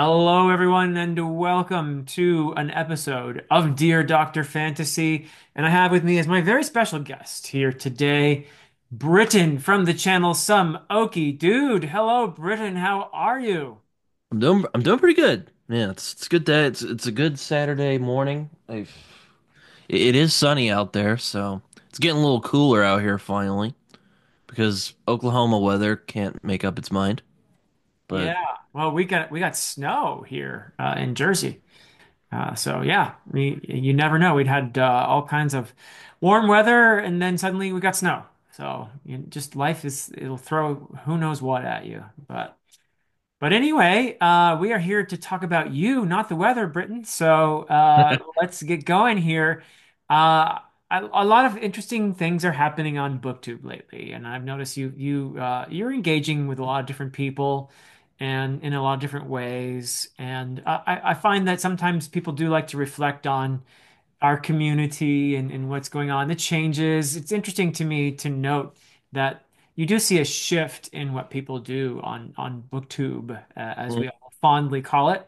Hello, everyone, and welcome to an episode of Dear Dr. Fantasy. And I have with me as my very special guest here today, Britton from the channel Some Okie Dude. Hello, Britton. How are you? I'm doing I'm doing pretty good. Yeah, it's it's a good day. It's it's a good Saturday morning. I've it it is sunny out there, so it's getting a little cooler out here finally because Oklahoma weather can't make up its mind. But Yeah. Well, we got we got snow here uh, in Jersey. Uh, so yeah, we you never know. We'd had uh, all kinds of warm weather, and then suddenly we got snow. So you just life is it'll throw who knows what at you. But But anyway, uh, we are here to talk about you, not the weather, Britton. So uh, let's get going here. Uh, a, a lot of interesting things are happening on BookTube lately, and I've noticed you you uh, you're engaging with a lot of different people and in a lot of different ways. And I, I find that sometimes people do like to reflect on our community and, and what's going on, the changes. It's interesting to me to note that you do see a shift in what people do on on BookTube, uh, as we all fondly call it.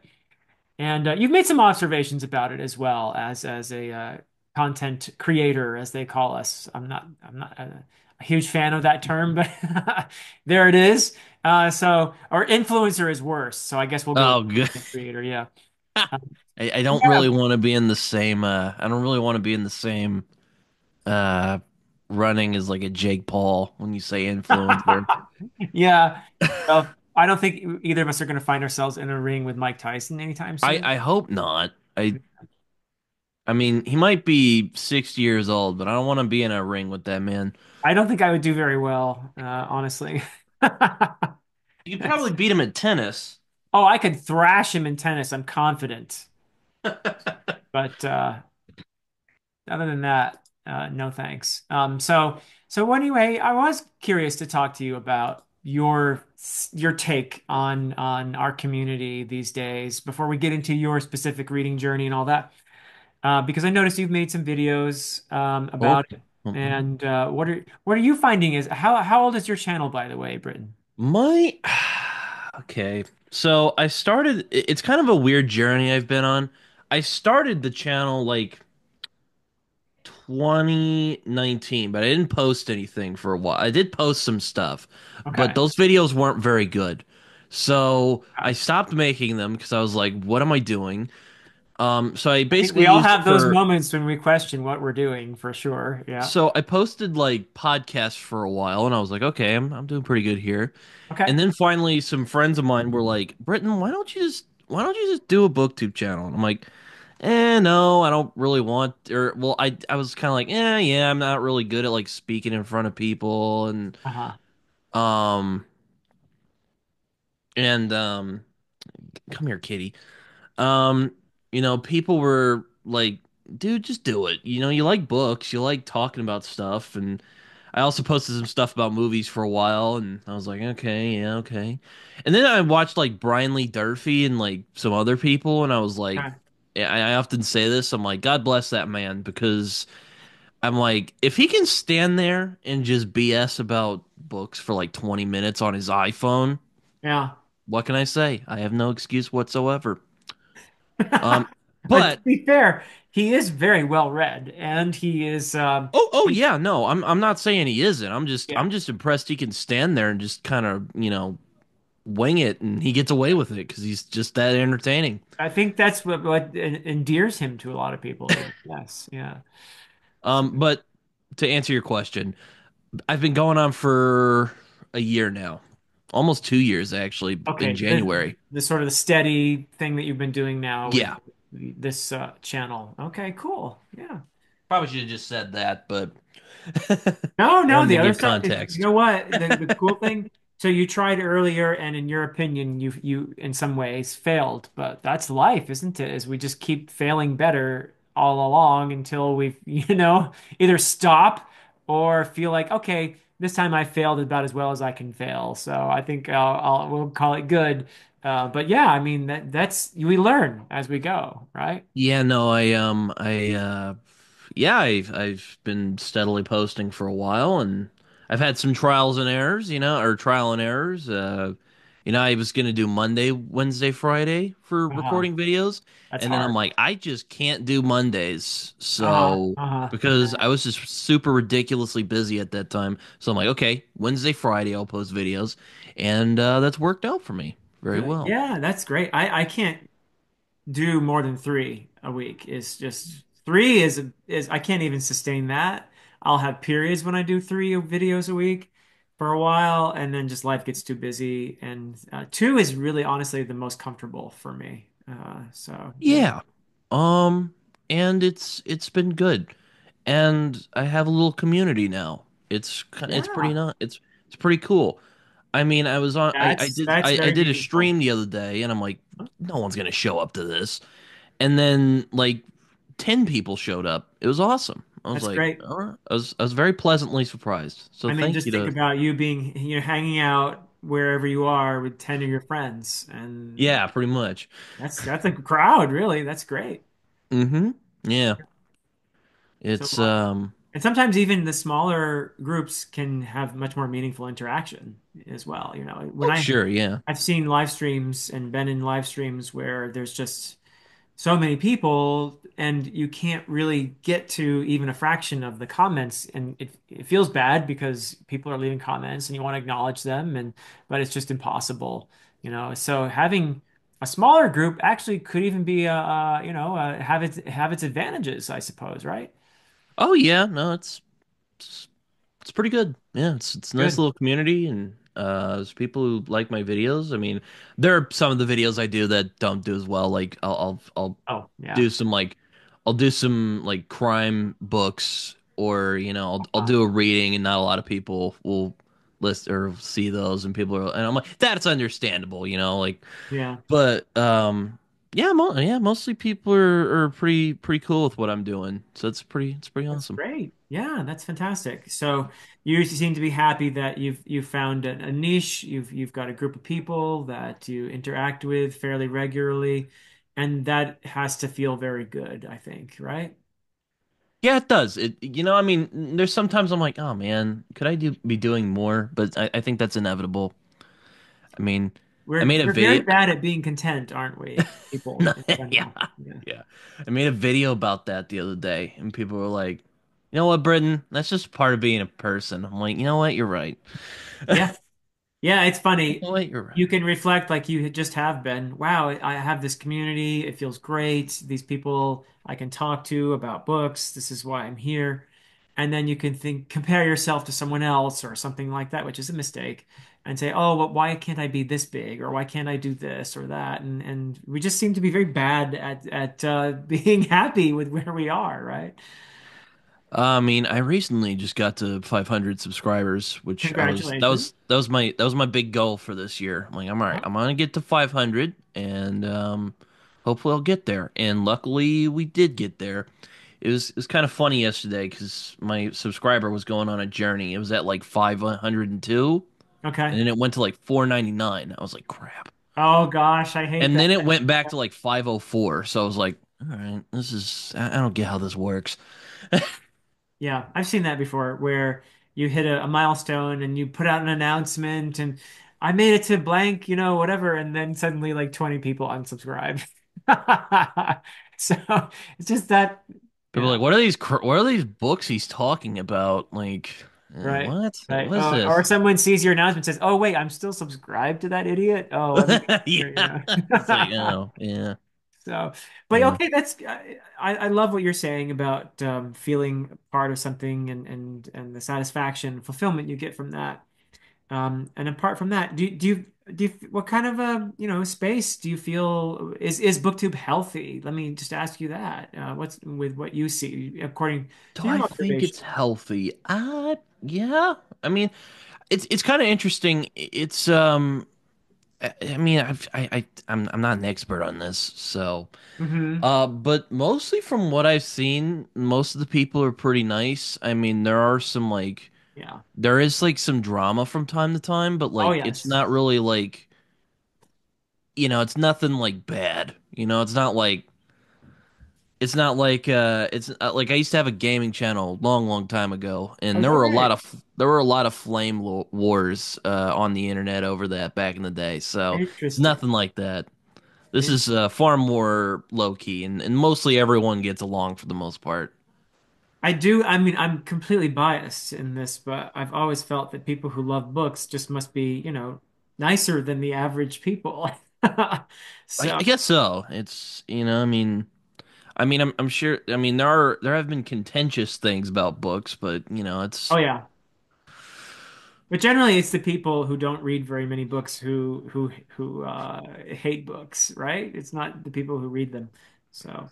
And uh, you've made some observations about it as well as as a uh, content creator, as they call us. I'm not I'm not a, a huge fan of that term, but there it is. Uh, so, or influencer is worse. So I guess we'll go oh, good. creator. Yeah. I, Um, I don't really want to be in the same uh I don't really want to be in the same uh running as like a Jake Paul when you say influencer. Yeah. Well, I don't think either of us are going to find ourselves in a ring with Mike Tyson anytime I soon. I hope not. I I mean, he might be 60 years old, but I don't want to be in a ring with that man. I don't think I would do very well, uh, honestly. You could probably beat him at tennis. Oh, I could thrash him in tennis. I'm confident. But uh, other than that, uh, no thanks. Um, so, so anyway, I was curious to talk to you about your your take on on our community these days before we get into your specific reading journey and all that. uh, because I noticed you've made some videos um, about it. Mhm. And uh, what are what are you finding is how how old is your channel, by the way, Britton? My okay. So I started it- it's kind of a weird journey I've been on. I started the channel like 2019, but I didn't post anything for a while. I did post some stuff, but Okay. those videos weren't very good. So I stopped making them because I was like, what am I doing? Um, so I I basically we all have those for moments when we question what we're doing, for sure. Yeah. So I posted like podcasts for a while, and I was like, okay, I'm I'm doing pretty good here. Okay. And then finally, some friends of mine were like, Britton, why don't you just why don't you just do a BookTube channel? And I'm like, eh, no, I don't really want. Or well, I I was kind of like, eh, yeah, I'm not really good at like speaking in front of people, and Uh-huh. um and um, come here, kitty. Um, you know, people were like, dude, just do it. You know, you like books, you like talking about stuff, and I also posted some stuff about movies for a while, and I was like, okay, yeah, okay. And then I watched like Brian Lee Durfee and like some other people, and I was like, Okay. yeah, I I often say this, I'm like, God bless that man, because I'm like, if he can stand there and just BS about books for like 20 minutes on his iPhone, Yeah. what can I say? I have no excuse whatsoever. Um, But to be fair, he is very well read, and he is um, Oh, oh yeah, no, I'm I'm not saying he isn't. I'm just yeah. I'm just impressed he can stand there and just kind of, you know, wing it and he gets away with it because he's just that entertaining. I think that's what what endears him to a lot of people. Yes. Yeah. Um, but to answer your question, I've been going on for a year now. Almost two years actually in Okay, the January. the sort of the steady thing that you've been doing now with Yeah. this uh, channel. Okay, cool. Yeah. Probably should have just said that, but No, no, the other give stuff is, you know what? The the cool thing, so you tried earlier and in your opinion, you you in some ways failed, but that's life, isn't it? As we just keep failing better all along until we, you know, either stop or feel like, okay, this time I failed about as well as I can fail. So I think I'll, I'll we'll call it good. Uh, but yeah, I mean that that's we learn as we go, right? Yeah, no, I um I uh yeah, I've I've been steadily posting for a while and I've had some trials and errors, you know, or trial and errors. Uh You know, I was gonna do Monday, Wednesday, Friday for Uh-huh. recording videos, That's and then I'm like, I just can't do Mondays. Uh-huh. So Uh-huh. because I was just super ridiculously busy at that time, so I'm like, okay, Wednesday, Friday, I'll post videos, and uh, that's worked out for me very well. Yeah, that's great. I I can't do more than three a week. It's just three is is I can't even sustain that. I'll have periods when I do three videos a week for a while, and then just life gets too busy. And uh, two is really honestly the most comfortable for me. Uh, so yeah, Yeah. Um, and it's it's been good. And I have a little community now. It's ki- it's pretty not it's it's pretty cool. I mean, I was on I, I did I, I did a stream the other day and I'm like, no one's gonna show up to this. And then like 10 people showed up. It was awesome. I was That's like, great. right. I was I was very pleasantly surprised. So I mean, thank just you think to about you being, you know, hanging out wherever you are with 10 of your friends, and yeah, pretty much. that's that's a crowd, really. That's great. Mm-hmm. Yeah. So, It's um and sometimes even the smaller groups can have much more meaningful interaction as well. You know, when oh I sure, yeah. I've seen live streams and been in live streams where there's just so many people and you can't really get to even a fraction of the comments. And it, it feels bad because people are leaving comments and you want to acknowledge them and but it's just impossible you know? So having a smaller group actually could even be a, uh you know uh, have its have its advantages I suppose right? Oh yeah, no, it's it's It's pretty good. Yeah, it's it's a nice good. little community and uh there's people who like my videos. I mean, there are some of the videos I do that don't do as well. Like I'll I'll I'll oh yeah do some like I'll do some like crime books or you know, I'll I'll do a reading and not a lot of people will list or see those and people are and I'm like that's understandable, you know, like yeah but um yeah, mo yeah, mostly people are, are pretty pretty cool with what I'm doing. So it's pretty it's pretty That's awesome. great. Yeah, that's fantastic. So you seem to be happy that you've you've found a, a niche. You've you've got a group of people that you interact with fairly regularly, and that has to feel very good, I think, right? Yeah, it does. It, you know, I mean, there's sometimes I'm like, oh man, could I do be doing more? But I, I think that's inevitable. I mean, I We're made a we're very bad at being content, aren't we? People in Yeah. Yeah. yeah. I made a video about that the other day, and people were like, you know what, Britton? That's just part of being a person. I'm like, you know what? You're right. Yeah. Yeah, it's You funny. know what? You're You can reflect like you just have been. Wow, I have this community. It feels great. These people I can talk to about books. This is why I'm here. And then you can think, compare yourself to someone else or something like that, which is a mistake, and say, oh, well, why can't I be this big? Or why can't I do this or that? And and we just seem to be very bad at at uh, being happy with where we are, right? I mean, I recently just got to 500 subscribers, which I was that was that was my that was my big goal for this year. I'm like, I'm all right. I'm gonna get to 500, and um, hopefully I'll get there. And luckily, we did get there. It was it was kind of funny yesterday because my subscriber was going on a journey. It was at like 502, and Okay. then it went to like 499. I was like, crap. Oh gosh, I hate And then it went back to like 504. So I was like, all right, this is I I don't get how this works. Yeah, I've seen that before where you hit a, a milestone and you put out an announcement and I made it to blank, you know, whatever, and then suddenly like 20 people unsubscribe. So it's just that, People are like, what are these? cr- What are these books he's talking about? Like, right? what? Right. What Uh, or someone sees your announcement and says, "Oh wait, I'm still subscribed to that idiot." Oh, let me make sure, you Yeah, it's like, oh, yeah, So, but yeah. okay, that's I, I love what you're saying about um, feeling part of something and and and the satisfaction, fulfillment you get from that. Um, and apart from that, do do you do you, what kind of a you know space do you feel is is BookTube healthy? Let me just ask you that. Uh, what's with what you see according Do to I think it's healthy? Uh, yeah. I mean, it's it's kind of interesting. It's um, I, I mean, I've, I I I'm I'm not an expert on this, so hmm uh, but mostly from what I've seen, most of the people are pretty nice. I mean, there are some like Yeah. there is like some drama from time to time, but Oh like it's not really like you know, it's nothing like bad. You know, it's not like it's not like uh it's uh, like I used to have a gaming channel long long time ago Oh, and there were a lot of there were a lot of flame lo- wars uh on the internet over that back in the day so it's nothing like that. This is uh far more low key and, and mostly everyone gets along for the most part I do, I mean, I'm completely biased in this, but I've always felt that people who love books just must be, you know, nicer than the average people. I, So, I guess so it's you know I mean I mean I'm I'm sure I mean there are there have been contentious things about books but you know it's oh yeah. But generally it's the people who don't read very many books who who who uh hate books, right? It's not the people who read them. So,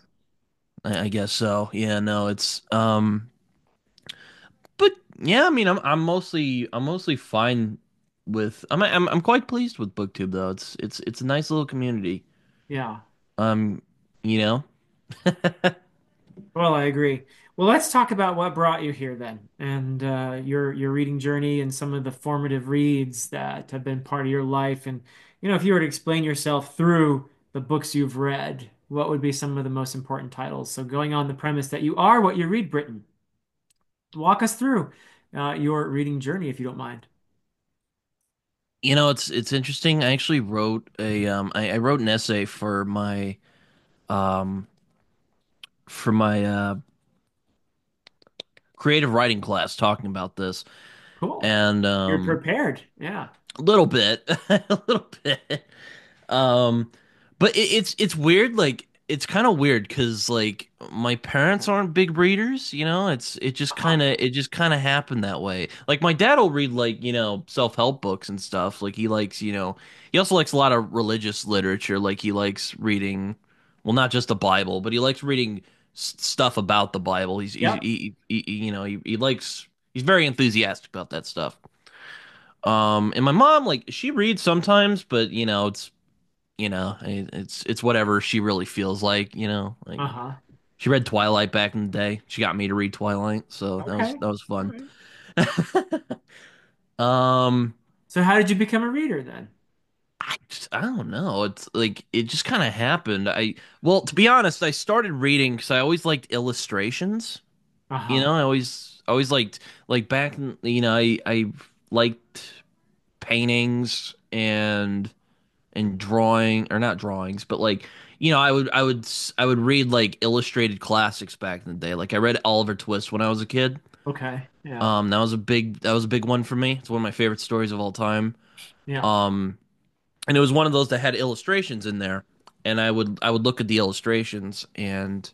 I, I guess so yeah no it's um But yeah, I mean, I'm I'm mostly I'm mostly fine with I'm I'm I'm quite pleased with BookTube though. It's it's it's a nice little community. yeah. Um, you know, Well, I agree. Well, let's talk about what brought you here then, and uh, your your reading journey and some of the formative reads that have been part of your life. And you know, if you were to explain yourself through the books you've read, what would be some of the most important titles? So, going on the premise that you are what you read, Britton, walk us through uh, your reading journey, if you don't mind. you know it's it's interesting. I actually wrote a um I, I wrote an essay for my um for my uh creative writing class talking about this Cool. and You're um prepared. Yeah. a little bit a little bit Um, but it, it's it's weird. Like it's kind of weird because like my parents aren't big readers. You know, it's it just kind of it just kind of happened that way. Like my dad will read like you know self help books and stuff. Like he likes you know he also likes a lot of religious literature. Like he likes reading, well, not just the Bible, but he likes reading s stuff about the Bible. He's, he's he, he, he you know he, he likes he's very enthusiastic about that stuff. Um, and my mom like she reads sometimes, but you know it's you know, it's it's whatever she really feels like, you know. Like Uh-huh. she read Twilight back in the day. She got me to read Twilight, so that was that was fun. right. Um, So, how did you become a reader then? I just, I don't know. It's like it just kind of happened. I well, to be honest, I started reading because I always liked illustrations. You Uh-huh. know, I always always liked like back in, you know, I I liked paintings and and drawing or not drawings, but like you know, I would I would I would read like illustrated classics back in the day. Like I read Oliver Twist when I was a kid. Okay. Yeah. Um, that was a big that was a big one for me. It's one of my favorite stories of all time. Yeah. Um, and it was one of those that had illustrations in there, and I would I would look at the illustrations, and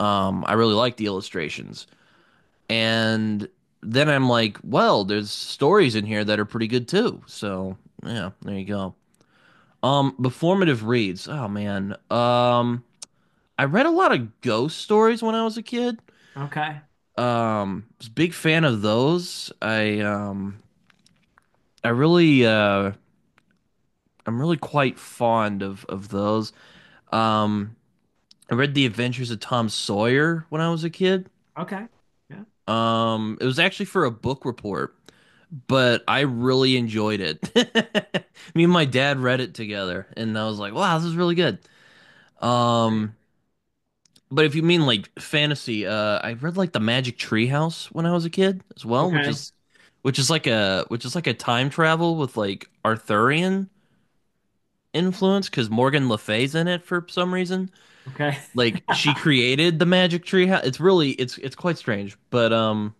um, I really liked the illustrations. And then I'm like, well, there's stories in here that are pretty good too. So yeah, there you go. Um, performative reads. Oh man. Um, I read a lot of ghost stories when I was a kid. Okay. Um, was a big fan of those. I um, I really uh, I'm really quite fond of of those. Um, I read The Adventures of Tom Sawyer when I was a kid. Okay. Yeah. Um, it was actually for a book report, but I really enjoyed it. Me and my dad read it together, and I was like, "Wow, this is really good." Um, But if you mean like fantasy, uh, I read like the Magic Tree House when I was a kid as well, which is which is like a which is like a time travel with like Arthurian influence because Morgan Le Fay's in it for some reason. Okay. Like she created the Magic Tree House. It's really it's it's quite strange. But um,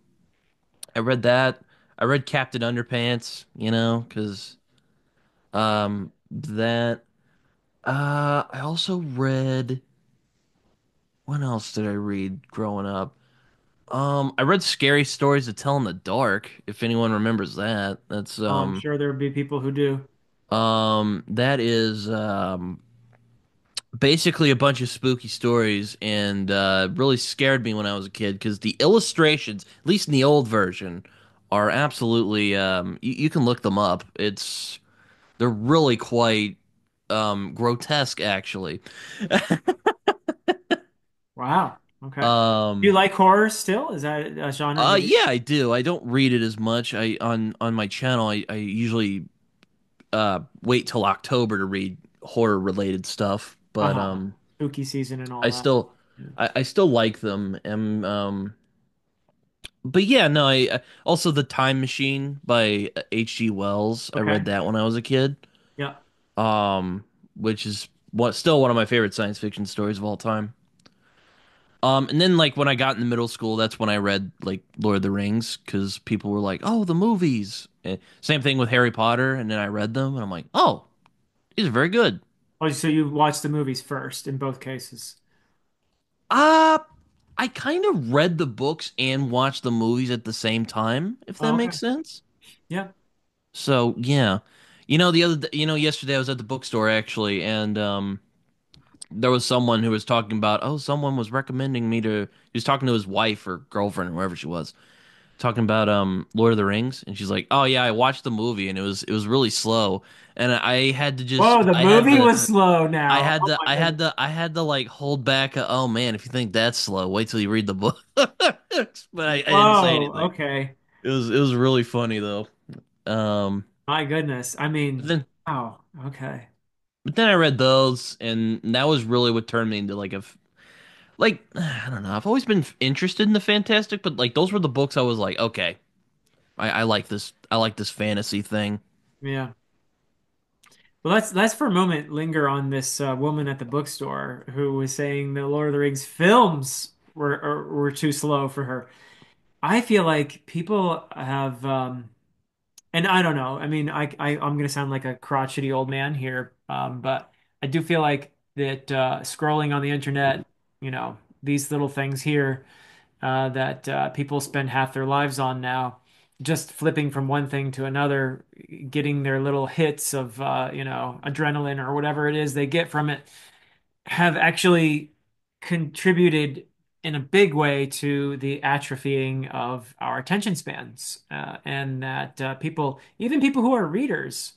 I read that. I read Captain Underpants, you know, because um that uh I also read what else did I read growing up? Um, I read Scary Stories to Tell in the Dark, if anyone remembers that. That's Oh, I'm um sure there would be people who do. um that is um basically a bunch of spooky stories and uh really scared me when I was a kid because the illustrations, at least in the old version, are absolutely um you, you can look them up. It's they're really quite um grotesque actually. Wow. Okay. Do you Um like horror still? Is that a genre uh yeah, I do. I don't read it as much. I on on my channel I, I usually uh wait till October to read horror related stuff. But Uh-huh. um Spooky season and all I that. still. I, I still like them. And um, but yeah, no. I I- also the Time Machine by H.G. Wells. I read that when I was a kid. Yeah. Um, which is what still one of my favorite science fiction stories of all time. Um, and then like when I got in the middle school, that's when I read like Lord of the Rings because people were like, "Oh, the movies." And same thing with Harry Potter, and then I read them, and I'm like, "Oh, these are very good." Oh, so you watched the movies first in both cases. Uh, I kind of read the books and watched the movies at the same time, if that Oh, okay. makes sense. Yeah. So yeah, you know the other, you know, yesterday I was at the bookstore actually, and um, there was someone who was talking about, oh, someone was recommending me to. He was talking to his wife or girlfriend or whoever she was talking about um Lord of the Rings, and she's like, "Oh yeah, I watched the movie and it was it was really slow, and I had to just Oh, the I movie to was slow Now I had Oh to I had to I had to like hold back. A, oh man, if you think that's slow, wait till you read the book. But I, I didn't say anything. okay. It was it was really funny though. Um, My goodness. I mean, then wow. Okay. but then I read those, and that was really what turned me into like a like I don't know. I've always been interested in the fantastic, but like those were the books I was like, okay, I, I like this. I like this fantasy thing. Yeah. Well, let's let's for a moment linger on this uh, woman at the bookstore who was saying the Lord of the Rings films were were too slow for her. I feel like people have, um, and I don't know. I mean, I, I I'm gonna sound like a crotchety old man here, um, but I do feel like that uh, scrolling on the internet, you know, these little things here. uh, that uh, people spend half their lives on now, just flipping from one thing to another, getting their little hits of uh, you know adrenaline or whatever it is they get from it, have actually contributed in a big way to the atrophying of our attention spans, uh, and that uh, people, even people who are readers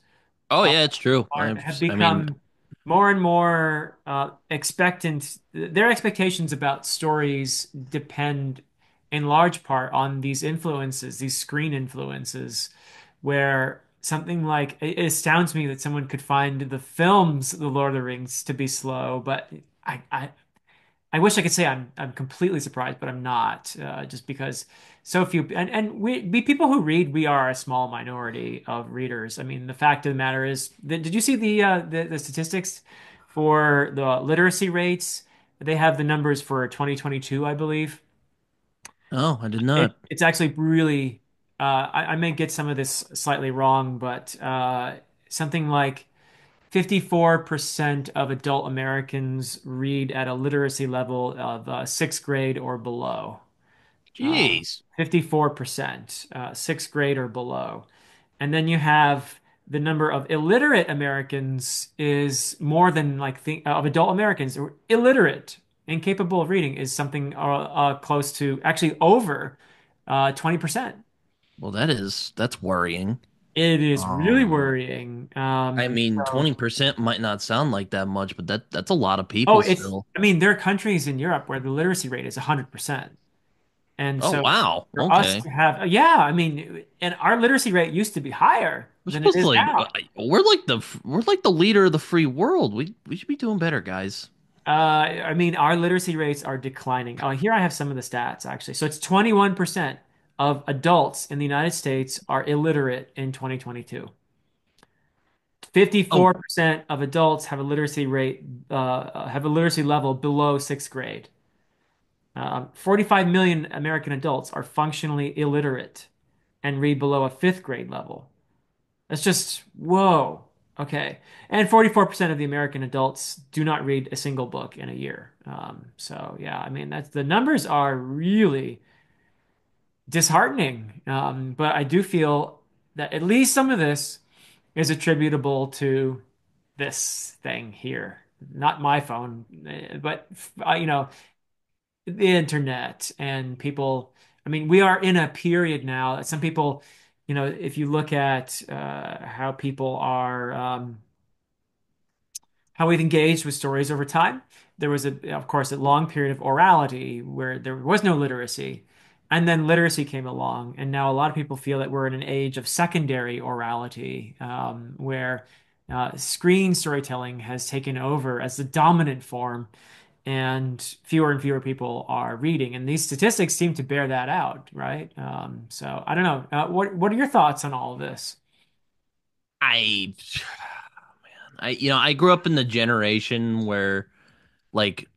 Oh yeah, it's true. are have I mean, become more and more uh, expectant. Their expectations about stories depend in large part on these influences, these screen influences, where something like it astounds me that someone could find the films The Lord of the Rings to be slow, but I, I I wish I could say I'm I'm completely surprised, but I'm not. Uh, just because so few and and we we people who read, we are a small minority of readers. I mean, the fact of the matter is, that, did you see the, uh, the the statistics for the literacy rates? They have the numbers for 2022, I believe. oh, I did It not. it's actually really. Uh, I, I may get some of this slightly wrong, but uh, something like 54% of adult Americans read at a literacy level of uh, sixth grade or below. Uh, Jeez. 54%, uh, sixth grade or below. And then you have the number of illiterate Americans is more than like the, of adult Americans who are illiterate, incapable of reading is something uh, uh, close to actually over uh, 20%. Well, that is that's worrying. It is really Um, worrying. I Um, mean, so 20% might not sound like that much, but that that's a lot of Oh, people still. I mean, there are countries in Europe where the literacy rate is 100%. And Oh, so wow. for us Okay. to have, yeah, I mean, and our literacy rate used to be higher We're than it is like uh, now. we're like the we're like the leader of the free world. We we should be doing better, guys. Uh, I mean, our literacy rates are declining. Oh, here I have some of the stats actually. So it's 21% of adults in the United States are illiterate in 2022. Oh, 54% of adults have a literacy rate, uh, have a literacy level below sixth grade. Um, 45 million American adults are functionally illiterate and read below a fifth grade level. That's just, whoa. Okay. And 44% of the American adults do not read a single book in a year. Um, so, yeah, I mean, that's the numbers are really disheartening. Um, but I do feel that at least some of this is attributable to this thing here. Not my phone, eh, but, uh, you know, the internet and people. I mean, we are in a period now. That Some people, you know, if you look at uh, how people are, um, how we've engaged with stories over time, there was a, of course, a long period of orality where there was no literacy, and then literacy came along, and now a lot of people feel that we're in an age of secondary orality, um, where uh, screen storytelling has taken over as the dominant form and fewer and fewer people are reading. And these statistics seem to bear that out, right? Um, so I don't know. Uh, what what are your thoughts on all of this? I, man, I, you know, I grew up in the generation where, like,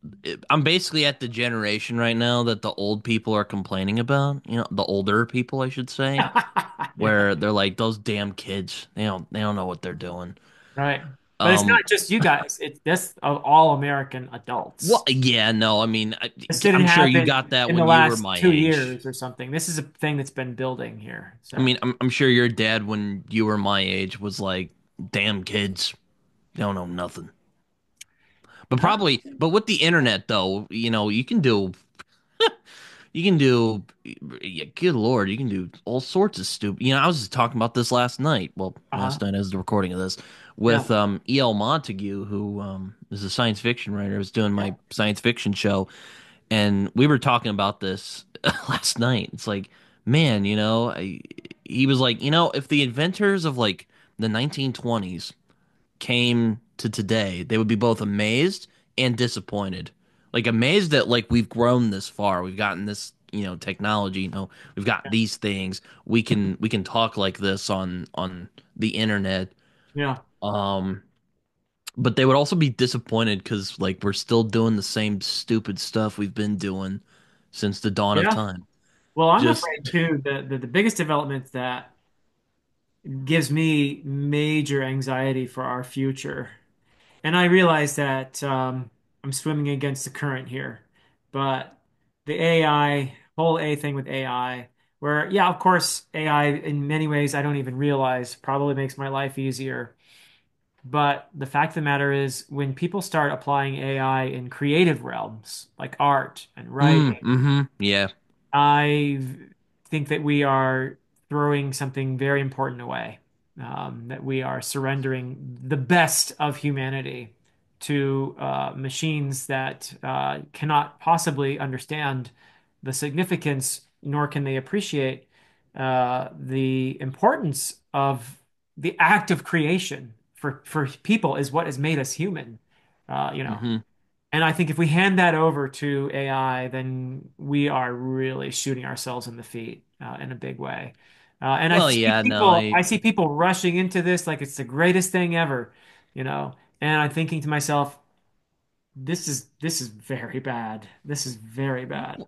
I'm basically at the generation right now that the old people are complaining about. You know, the older people, I should say, where they're like, those damn kids, they don't, they don't know what they're doing. right. But it's not Um, just you guys. It's this of all American well, adults. yeah, no, I mean, I, I'm sure you got that when you were my two age. years or something. This is a thing that's been building here. I mean, I'm, I'm sure your dad, when you were my age, was like, damn kids, they don't know nothing. But uh, probably, but with the internet though, you know, you can do, you can do, yeah, good Lord, you can do all sorts of stupid. You know, I was just talking about this last night. Well, uh-huh. last night as the recording of this Yeah. with um E.L. Montague, who um is a science fiction writer. I was doing Yeah. my science fiction show, and we were talking about this last night. It's like, man, you know, I, he was like, you know, if the inventors of like the 1920s came to today, they would be both amazed and disappointed. Like amazed that like we've grown this far, we've gotten this, you know, technology, you know, we've got these things. We can we can talk like this on on the internet. Yeah. Um, but they would also be disappointed because like we're still doing the same stupid stuff we've been doing since the dawn of time. Well, I'm Just afraid too that the, the biggest development that gives me major anxiety for our future. And I realize that um, I'm swimming against the current here, but the AI, whole A thing with AI, where, yeah, of course, AI in many ways I don't even realize probably makes my life easier. But the fact of the matter is, when people start applying AI in creative realms like art and mm, writing, mm-hmm, yeah. I think that we are throwing something very important away, um, that we are surrendering the best of humanity to uh, machines that uh, cannot possibly understand the significance, nor can they appreciate uh, the importance of the act of creation for, for people is what has made us human. Uh, you know, Mm-hmm. and I think if we hand that over to AI, then we are really shooting ourselves in the feet uh, in a big way. Uh, and I see yeah, no, people, I I see people rushing into this like it's the greatest thing ever, you know. And I'm thinking to myself, this is this is very bad. This is very bad.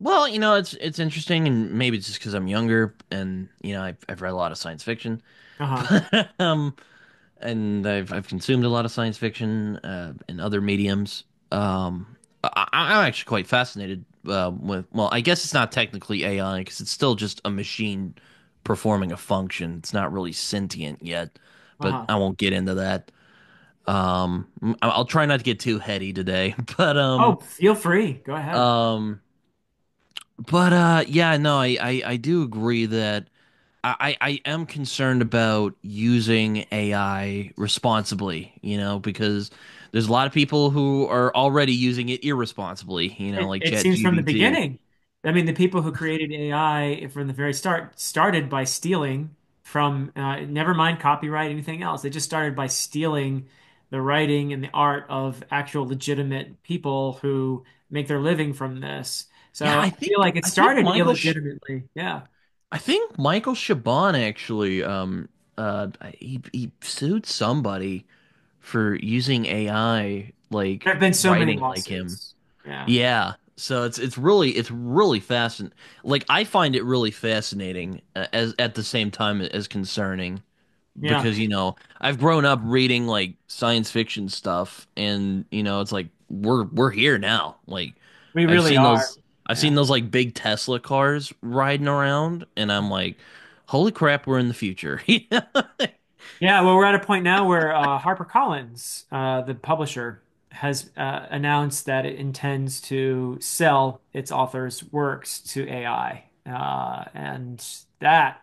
Well, you know, it's it's interesting, and maybe it's just because I'm younger, and you know, I've I've read a lot of science fiction, Uh-huh. um, and I've I've consumed a lot of science fiction uh, in other mediums. Um, I, I'm actually quite fascinated uh, with. Well, I guess it's not technically AI because it's still just a machine performing a function. It's not really sentient yet, but Uh-huh. I won't get into that. Um, I'll try not to get too heady today, but um, Oh, feel free. Go ahead. um. But uh yeah, no, I, I I do agree that I I am concerned about using AI responsibly, you know, because there's a lot of people who are already using it irresponsibly, you know, It, like it seems from the beginning. I mean, the people who created AI from the very start started by stealing from, uh, never mind copyright, anything else. They just started by stealing the writing and the art of actual legitimate people who make their living from this. Yeah, So I I feel like it started Michael Sh illegitimately. Yeah. I think Michael Chabon actually um uh he he sued somebody for using AI like There have been so many writing like him. lawsuits. Yeah. Yeah. So it's it's really it's really fascinating. Like I find it really fascinating uh, as at the same time as concerning Yeah. because you know I've grown up reading like science fiction stuff and you know it's like we're we're here now. Like We I've really seen are. those I've Yeah. seen those like big Tesla cars riding around and I'm like holy crap we're in the future. Yeah. Yeah, well, we're at a point now where uh, HarperCollins, uh, the publisher, has uh, announced that it intends to sell its authors' works to AI. Uh, and that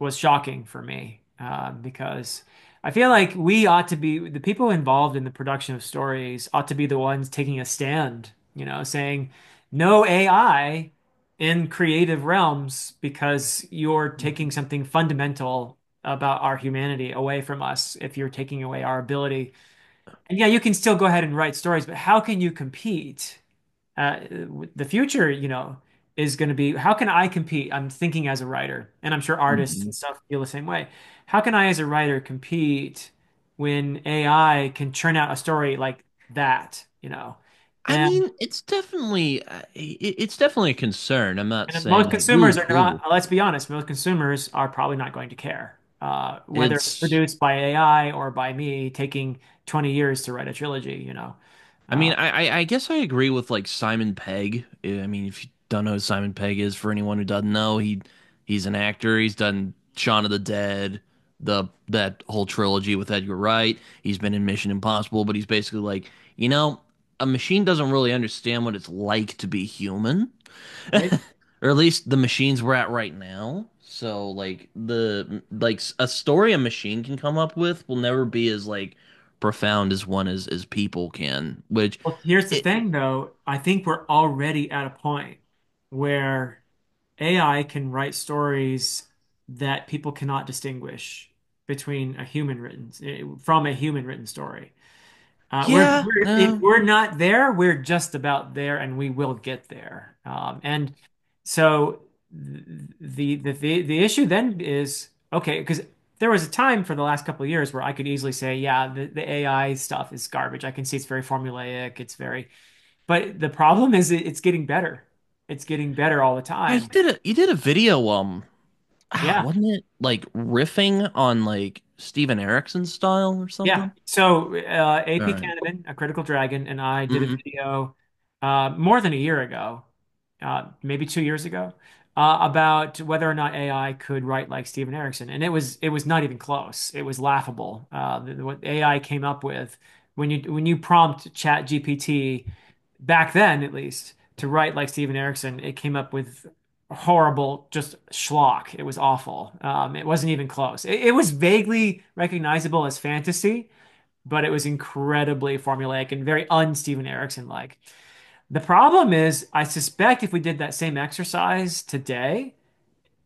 was shocking for me uh, because I feel like we ought to be the people involved in the production of stories ought to be the ones taking a stand, you know, saying no AI in creative realms because you're taking something fundamental about our humanity away from us if you're taking away our ability. And yeah, you can still go ahead and write stories, but how can you compete? Uh, the future, you know, is going to be how can I compete? I'm thinking as a writer, and I'm sure artists Mhm. and stuff feel the same way. How can I, as a writer, compete when AI can churn out a story like that, you know? I And mean, it's definitely uh, it, it's definitely a concern. I'm not saying most like, ooh, consumers are not, let's be honest, most consumers are probably not going to care, uh, whether it's It's produced by AI or by me taking 20 years to write a trilogy, you know. I Uh, mean, I, I I guess I agree with like Simon Pegg. I mean, if you don't know who Simon Pegg is, for anyone who doesn't know, he he's an actor. He's done Shaun of the Dead, the that whole trilogy with Edgar Wright. He's been in Mission Impossible, but he's basically like, you know, a machine doesn't really understand what it's like to be human, right? or at least the machines we're at right now. So like the like a story a machine can come up with will never be as like profound as one as as people can, which Well, here's the it, thing, though. I think we're already at a point where AI can write stories that people cannot distinguish between a human written from a human written story. Uh, we're, we're if we're not there, we're just about there, and we will get there. Um, and so the the the the issue then is okay because there was a time for the last couple of years where I could easily say, yeah, the, the AI stuff is garbage. I can see it's very formulaic. It's very, but the problem is it, it's getting better. It's getting better all the Yeah, you time. did a you did a video um Yeah. wasn't it like riffing on like Steven Erickson style or something? Yeah. So uh, AP right. Canavan, A Critical Dragon, and I did a Mm-hmm. video uh, more than a year ago, uh, maybe two years ago, uh, about whether or not AI could write like Steven Erickson, and it was it was not even close. It was laughable. Uh, the- what AI came up with when you when you prompt Chat GPT back then, at least, to write like Steven Erickson, it came up with horrible, just schlock. It was awful. Um, it wasn't even close. It, it was vaguely recognizable as fantasy, but it was incredibly formulaic and very un-Steven Erickson like. The problem is, I suspect if we did that same exercise today,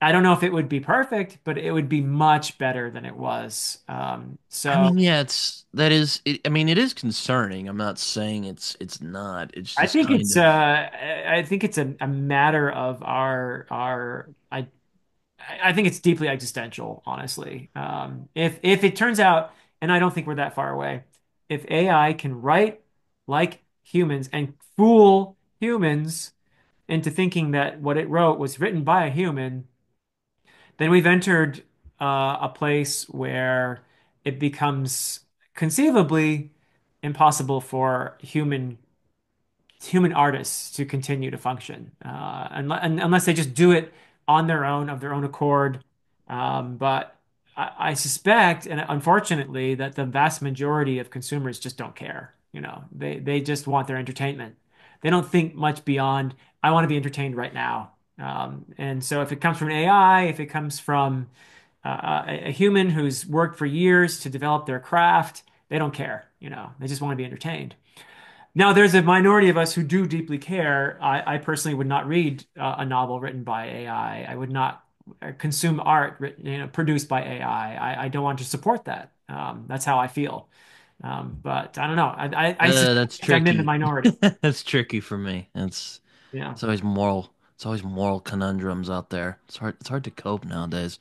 I don't know if it would be perfect, but it would be much better than it was. Um, I mean, yeah, it's that is it, I mean, it is concerning. I'm not saying it's it's not. It's I think it's of uh, I think it's a, a matter of our our I I think it's deeply existential, honestly. Um, if if it turns out, and I don't think we're that far away, if AI can write like humans and fool humans into thinking that what it wrote was written by a human, then we've entered uh, a place where it becomes conceivably impossible for human human artists to continue to function, uh, unless, unless they just do it on their own, of their own accord. Um, but I, I suspect, and unfortunately, that the vast majority of consumers just don't care. You know, they they just want their entertainment. They don't think much beyond, I want to be entertained right now. Um, and so if it comes from an AI, if it comes from uh, a, a human who's worked for years to develop their craft, they don't care. You know, they just want to be entertained. Now, there's a minority of us who do deeply care. I, I personally would not read uh, a novel written by AI. I would not uh, consume art written, you know, produced by AI. I, I, don't want to support that. Um, that's how I feel. Um, but I don't know. I, I, I uh, that's suspect I'm in the tricky. minority. That's tricky for me. It's Yeah. it's always moral. It's always moral conundrums out there. It's hard. It's hard to cope nowadays.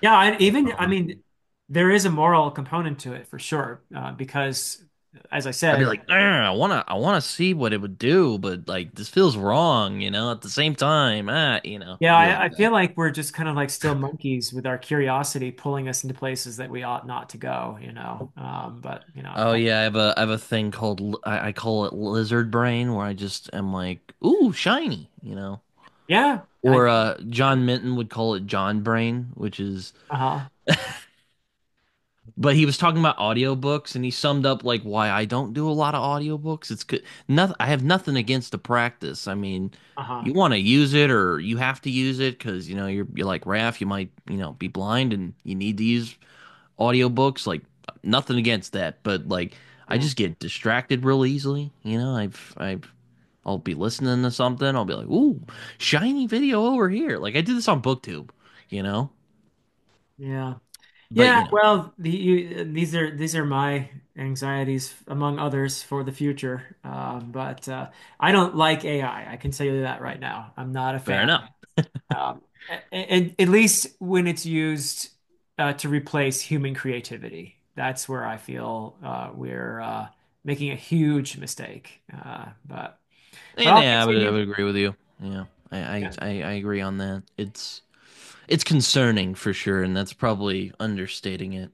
Yeah. I, even, I Um, mean, there is a moral component to it for sure. Uh, because, as I I'd be said, like, I wanna, I wanna see what it would do, but like this feels wrong, you know. At the same time, ah, you know, Yeah, I'd be like I, I feel like we're just kind of like still monkeys with our curiosity pulling us into places that we ought not to go, you know. Um, but you know, Oh yeah, I have a, I have a thing called, I, I call it lizard brain, where I just am like, ooh, shiny, you know. yeah, I, Or uh, John Minton would call it John brain, which is uh-huh, But he was talking about audiobooks and he summed up like why I don't do a lot of audiobooks. It's good. Nothing, I have nothing against the practice. I mean, uh-huh, you want to use it or you have to use it because, you know, you're you're like Raph, you might, you know, be blind and you need to use audiobooks. Like nothing against that, but like I just get distracted real easily. You know, I've I've I'll be listening to something, I'll be like, "Ooh, shiny video over here." Like I did this on BookTube, you know? yeah, But, yeah. you know, Well, the, you, these are these are my anxieties, among others, for the future. Uh, but uh, I don't like AI. I can tell you that right now. I'm not a Fair fan. enough. Um, and at least when it's used uh, to replace human creativity, that's where I feel uh, we're uh, making a huge mistake. Uh, but but And I'll yeah, I would, I continue. would agree with you. Yeah, I, I, Yeah. I, I agree on that. It's it's concerning for sure, and that's probably understating it.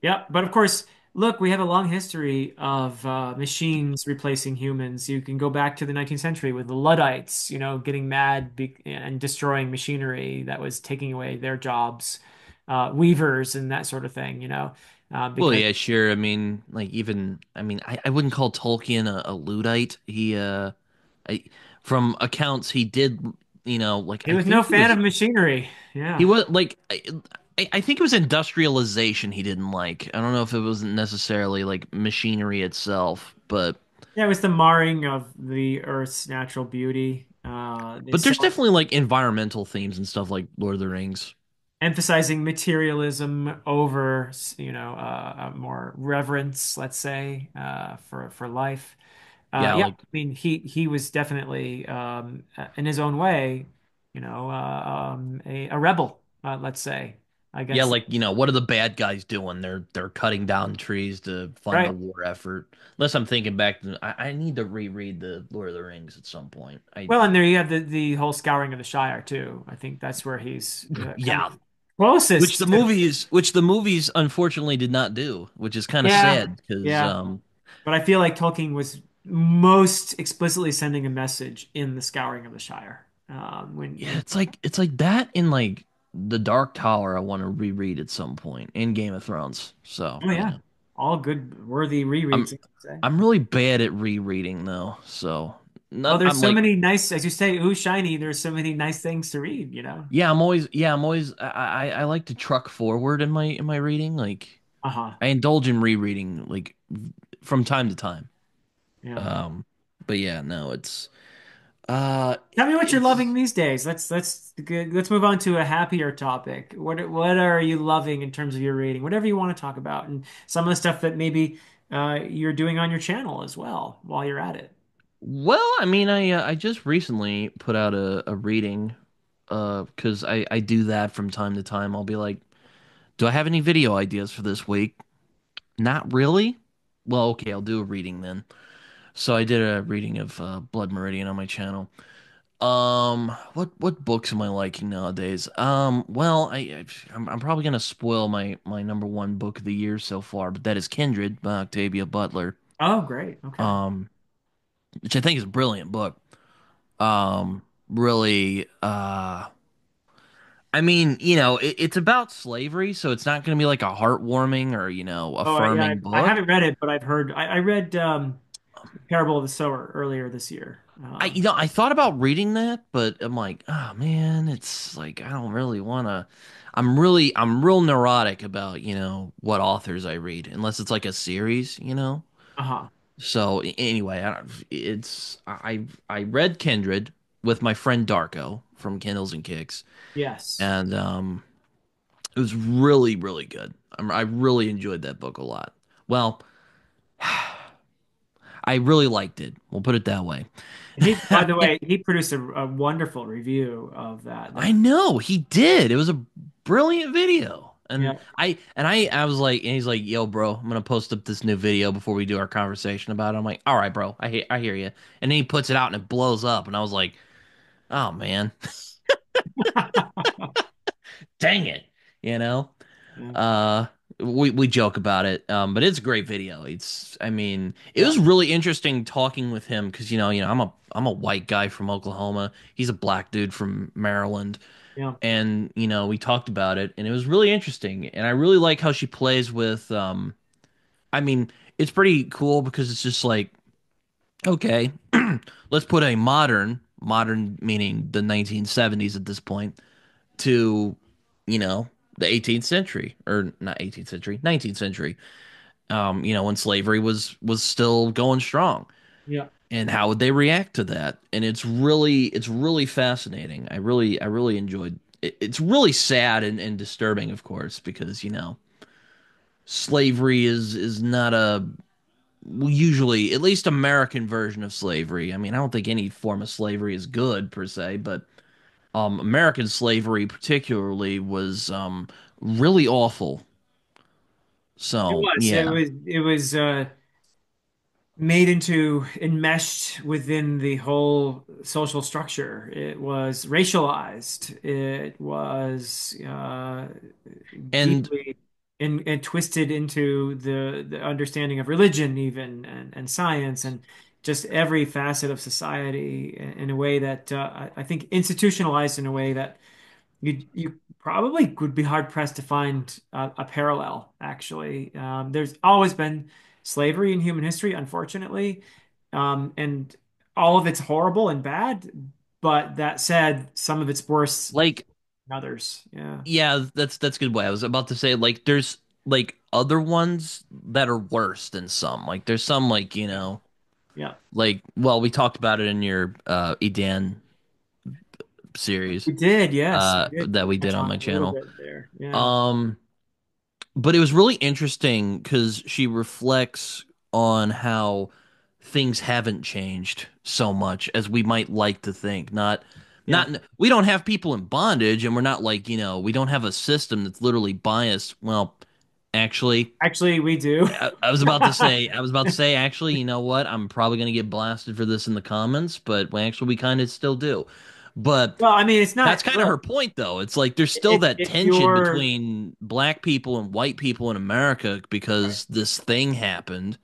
Yeah, but of course, look, we have a long history of uh, machines replacing humans. You can go back to the 19th century with the Luddites, you know, getting mad be and destroying machinery that was taking away their jobs, uh, weavers and that sort of thing, you know, uh, Well, yeah, sure. I mean, like even I mean, I, I wouldn't call Tolkien a, a Luddite. He uh I from accounts he did, you know, like he I was no fan was of machinery. He was like I, I think it was industrialization he didn't like. I don't know if it wasn't necessarily like machinery itself, but Yeah, it was the marring of the Earth's natural beauty. Uh, but there's definitely like environmental themes and stuff like Lord of the Rings. emphasizing materialism over, you know, uh, uh, more reverence, let's say, uh, for for life. Uh, Yeah, yeah, I mean, he he was definitely, um, uh, in his own way, you know, uh, um, a, a rebel, uh, let's say, I guess. Yeah, like, you know, what are the bad guys doing? They're they're cutting down trees to fund the Right. war effort. Unless I'm thinking back to, I, I need to reread the Lord of the Rings at some point. I Well, and there you have the the whole scouring of the Shire too. I think that's where he's uh, yeah, which the to. movies which the movies unfortunately did not do, which is kind of Yeah, sad because yeah. um But I feel like Tolkien was most explicitly sending a message in the Scouring of the Shire. Um, when yeah, it's like it's like that in like The Dark Tower I want to reread at some point in Game of Thrones. So, oh yeah, all good worthy rereads. I'm I would say. I'm really bad at rereading though. So, No, not there's I'm so like many nice, as you say, ooh shiny. There's so many nice things to read. You know. Yeah, I'm always yeah, I'm always I, I I like to truck forward in my in my reading. Like Uh-huh. I indulge in rereading like from time to time. Yeah. Um but yeah, no, it's uh Tell me what you're loving these days. Let's let's let's move on to a happier topic. What what are you loving in terms of your reading? Whatever you want to talk about, and some of the stuff that maybe uh, you're doing on your channel as well while you're at it. well, I mean, I uh, I just recently put out a a reading uh 'cause I I do that from time to time. I'll be like, "Do I have any video ideas for this week?" Not really. Well, okay, I'll do a reading then. So I did a reading of uh, Blood Meridian on my channel. Um, what what books am I liking nowadays? Um, well, I I- I'm, I'm probably gonna spoil my my number one book of the year so far, but that is Kindred by Octavia Butler. Oh, great. Okay. Um, which I think is a brilliant book. Um, really, uh, I mean, you know, it, it's about slavery, so it's not gonna be like a heartwarming or you know Oh, yeah. affirming book. I haven't read it, but I've heard. I, I read um, Parable of the Sower earlier this year. I Uh, you know I thought about reading that, but I'm like, oh man, it's like I don't really want to. I'm really I'm real neurotic about you know what authors I read, unless it's like a series, you know. uh-huh. So anyway, I don't, it's I I read Kindred with my friend Darko from Kindles and Kicks, Yes. and um, it was really really good. I'm, I really enjoyed that book a lot. Well, I really liked it. We'll put it that way. He, by the way, he produced a, a wonderful review of that. I know he did. It was a brilliant video. And yeah. I and I I was like, and he's like, "Yo, bro, I'm gonna post up this new video before we do our conversation about it." I'm like, "All right, bro, I hear I hear you." And then he puts it out and it blows up, and I was like, "Oh man, dang it," you know. Yeah. Uh, we we joke about it, um, but it's a great video. It's, I mean, it was really interesting talking with him because you know, you know, I'm a I'm a white guy from Oklahoma. He's a black dude from Maryland Yeah. and you know we talked about it and it was really interesting and i really like how she plays with um i mean it's pretty cool because it's just like okay let's put a modern modern meaning the 1970s at this point to you know the 18th century or not 18th century 19th century um you know when slavery was was still going strong Yeah. and how would they react to that and it's really it's really fascinating i really i really enjoyed it, it's really sad and, and disturbing of course because you know slavery is is not a usually at least American version of slavery. I mean, I don't think any form of slavery is good per se, but um, American slavery particularly was um, really awful. It So was. It was. It was uh, made into enmeshed within the whole social structure. It was racialized. It was uh, and deeply and, and twisted into the the understanding of religion, even and, and science, and just every facet of society in, a way that uh, I think institutionalized in a way that you you probably would be hard pressed to find a, a parallel, actually. Um, there's always been slavery in human history, unfortunately, um, and all of it's horrible and bad. But that said, some of it's worse like than others. Yeah, yeah, that's that's a good way. I was about to say like there's like other ones that are worse than some. Like there's some like you know yeah. like well we talked about it in your uh Edan series. We did, yes, uh we did that we did on my it a little channel. Yeah, Um, but it was really interesting because she reflects on how things haven't changed so much as we might like to think. Not, yeah. not, we don't have people in bondage, and we're not like, you know, we don't have a system that's literally biased. Well, actually, Actually, we do. I, I was about to say, I was about to say, actually, you know what? I'm probably gonna get blasted for this in the comments, but well, actually, we kind of still do. But Well, I mean, it's not. that's kind of her point, though. It's like there's still if that if tension you're between black people and white people in America because this thing happened,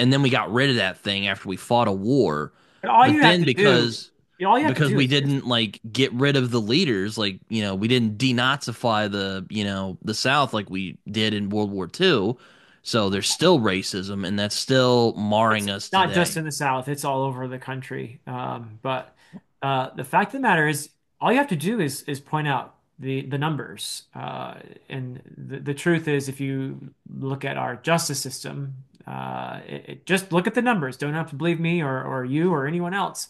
and then we got rid of that thing after we fought a war. all you But have then to because all you have to because we is didn't like get rid of the leaders, like, you know, we didn't denazify the, you know, the South like we did in World War II. So there's still racism, and that's still It's marring us not just in the South, it's all over the country. Um, but uh, the fact of the matter is, all you have to do is is point out the the numbers. Uh, and the, the truth is, if you look at our justice system, uh, it, it- just look at the numbers. Don't have to believe me or, or you or anyone else.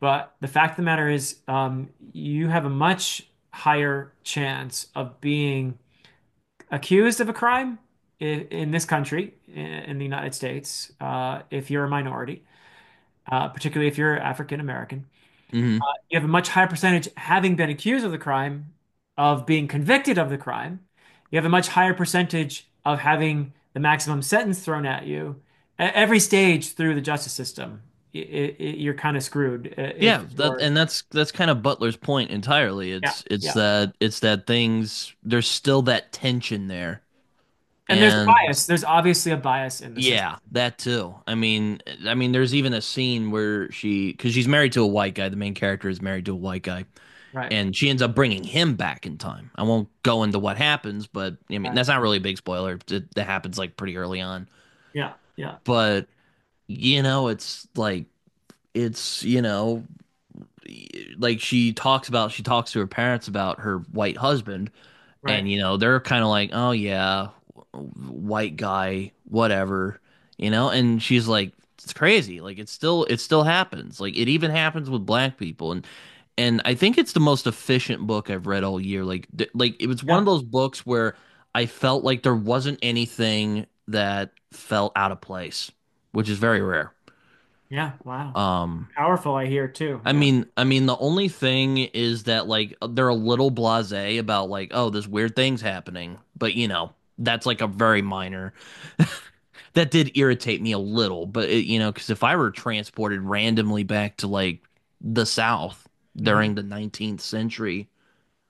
But the fact of the matter is, um, you have a much higher chance of being accused of a crime in, in this country, in, the United States, uh, if you're a minority, uh, particularly if you're African American. hmm You have a much higher percentage having been accused of the crime, of being convicted of the crime. You have a much higher percentage of having the maximum sentence thrown at you. At every stage through the justice system, i i you're kind of screwed uh, Yeah, that and that's that's kind of Butler's point entirely. yeah, It's it's yeah. that it's that things there's still that tension there. And there's bias. There's obviously a bias in system. yeah, that too. I mean, I mean there's even a scene where she cuz she's married to a white guy, the main character is married to a white guy, Right, and she ends up bringing him back in time. I won't go into what happens, but I mean, right. that's not really a big spoiler. It, that happens like pretty early on. Yeah, yeah, But you know, it's like it's, you know, like she talks about she talks to her parents about her white husband right. and you know they're kind of like oh yeah white guy whatever you know and she's like it's crazy like it still it still happens like it even happens with black people and and I think it's the most efficient book I've read all year like th- like it was one of those books where I felt like there wasn't anything that felt out of place which is very rare yeah. Wow. um Powerful, I hear too. I Yeah, mean, I mean, the only thing is that like they're a little blasé about like, oh, this weird thing's happening, but you know, that's like a very minor. That did irritate me a little, but it, you know, because if I were transported randomly back to like the South during the 19th century,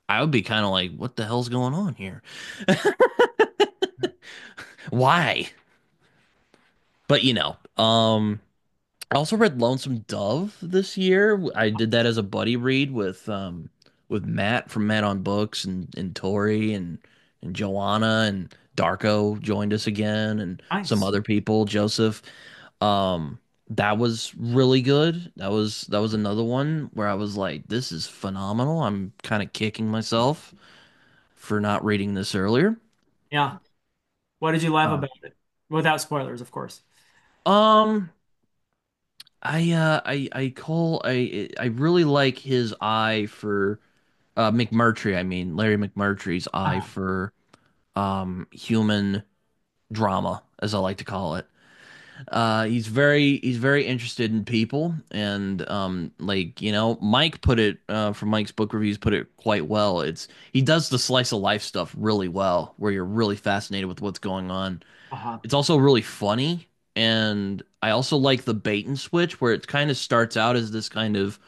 I would be kind of like, what the hell's going on here? Why? But you know, um, I also read Lonesome Dove this year. I did that as a buddy read with um with Matt from Matt on Books and and Tori and and Joanna and Darko joined us again and some other people, Joseph. Um that was really good. That was that was another one where I was like, this is phenomenal. I'm kind of kicking myself for not reading this earlier. Yeah. What did you love Uh, about it? Without spoilers, of course. Um I uh I I call I I really like his eye for uh McMurtry, I mean Larry McMurtry's eye Ah, for um human drama, as I like to call it. Uh, he's very he's very interested in people, and um, like you know, Mike put it uh, from Mike's book reviews put it quite well. It's he does the slice of life stuff really well, where you're really fascinated with what's going on. Uh-huh. It's also really funny, and I also like the bait and switch, where it kind of starts out as this kind of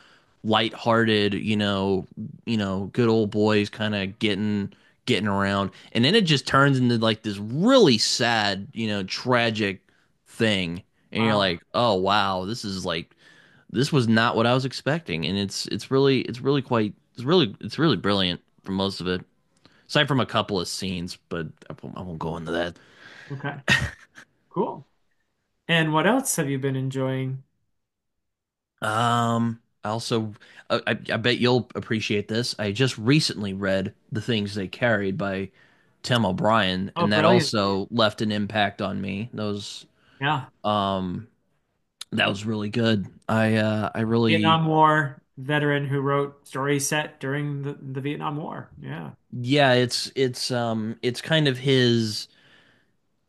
lighthearted, you know, you know, good old boys kind of getting getting around, and then it just turns into like this really sad, you know, tragic thing, and you're like, oh wow, this is like this was not what I was expecting, and it's it's really it's really quite it's really it's really brilliant for most of it, aside from a couple of scenes, but I won't, I won't go into that. Okay. Cool. And what else have you been enjoying? Um, I also, I, I I bet you'll appreciate this. I just recently read The Things They Carried by Tim O'Brien, Oh, and that brilliant. also left an impact on me. Those, Yeah. um, that was really good. I, uh, I really, Vietnam War veteran who wrote stories set during the, the Vietnam War. Yeah. yeah, it's, it's, um, it's kind of his.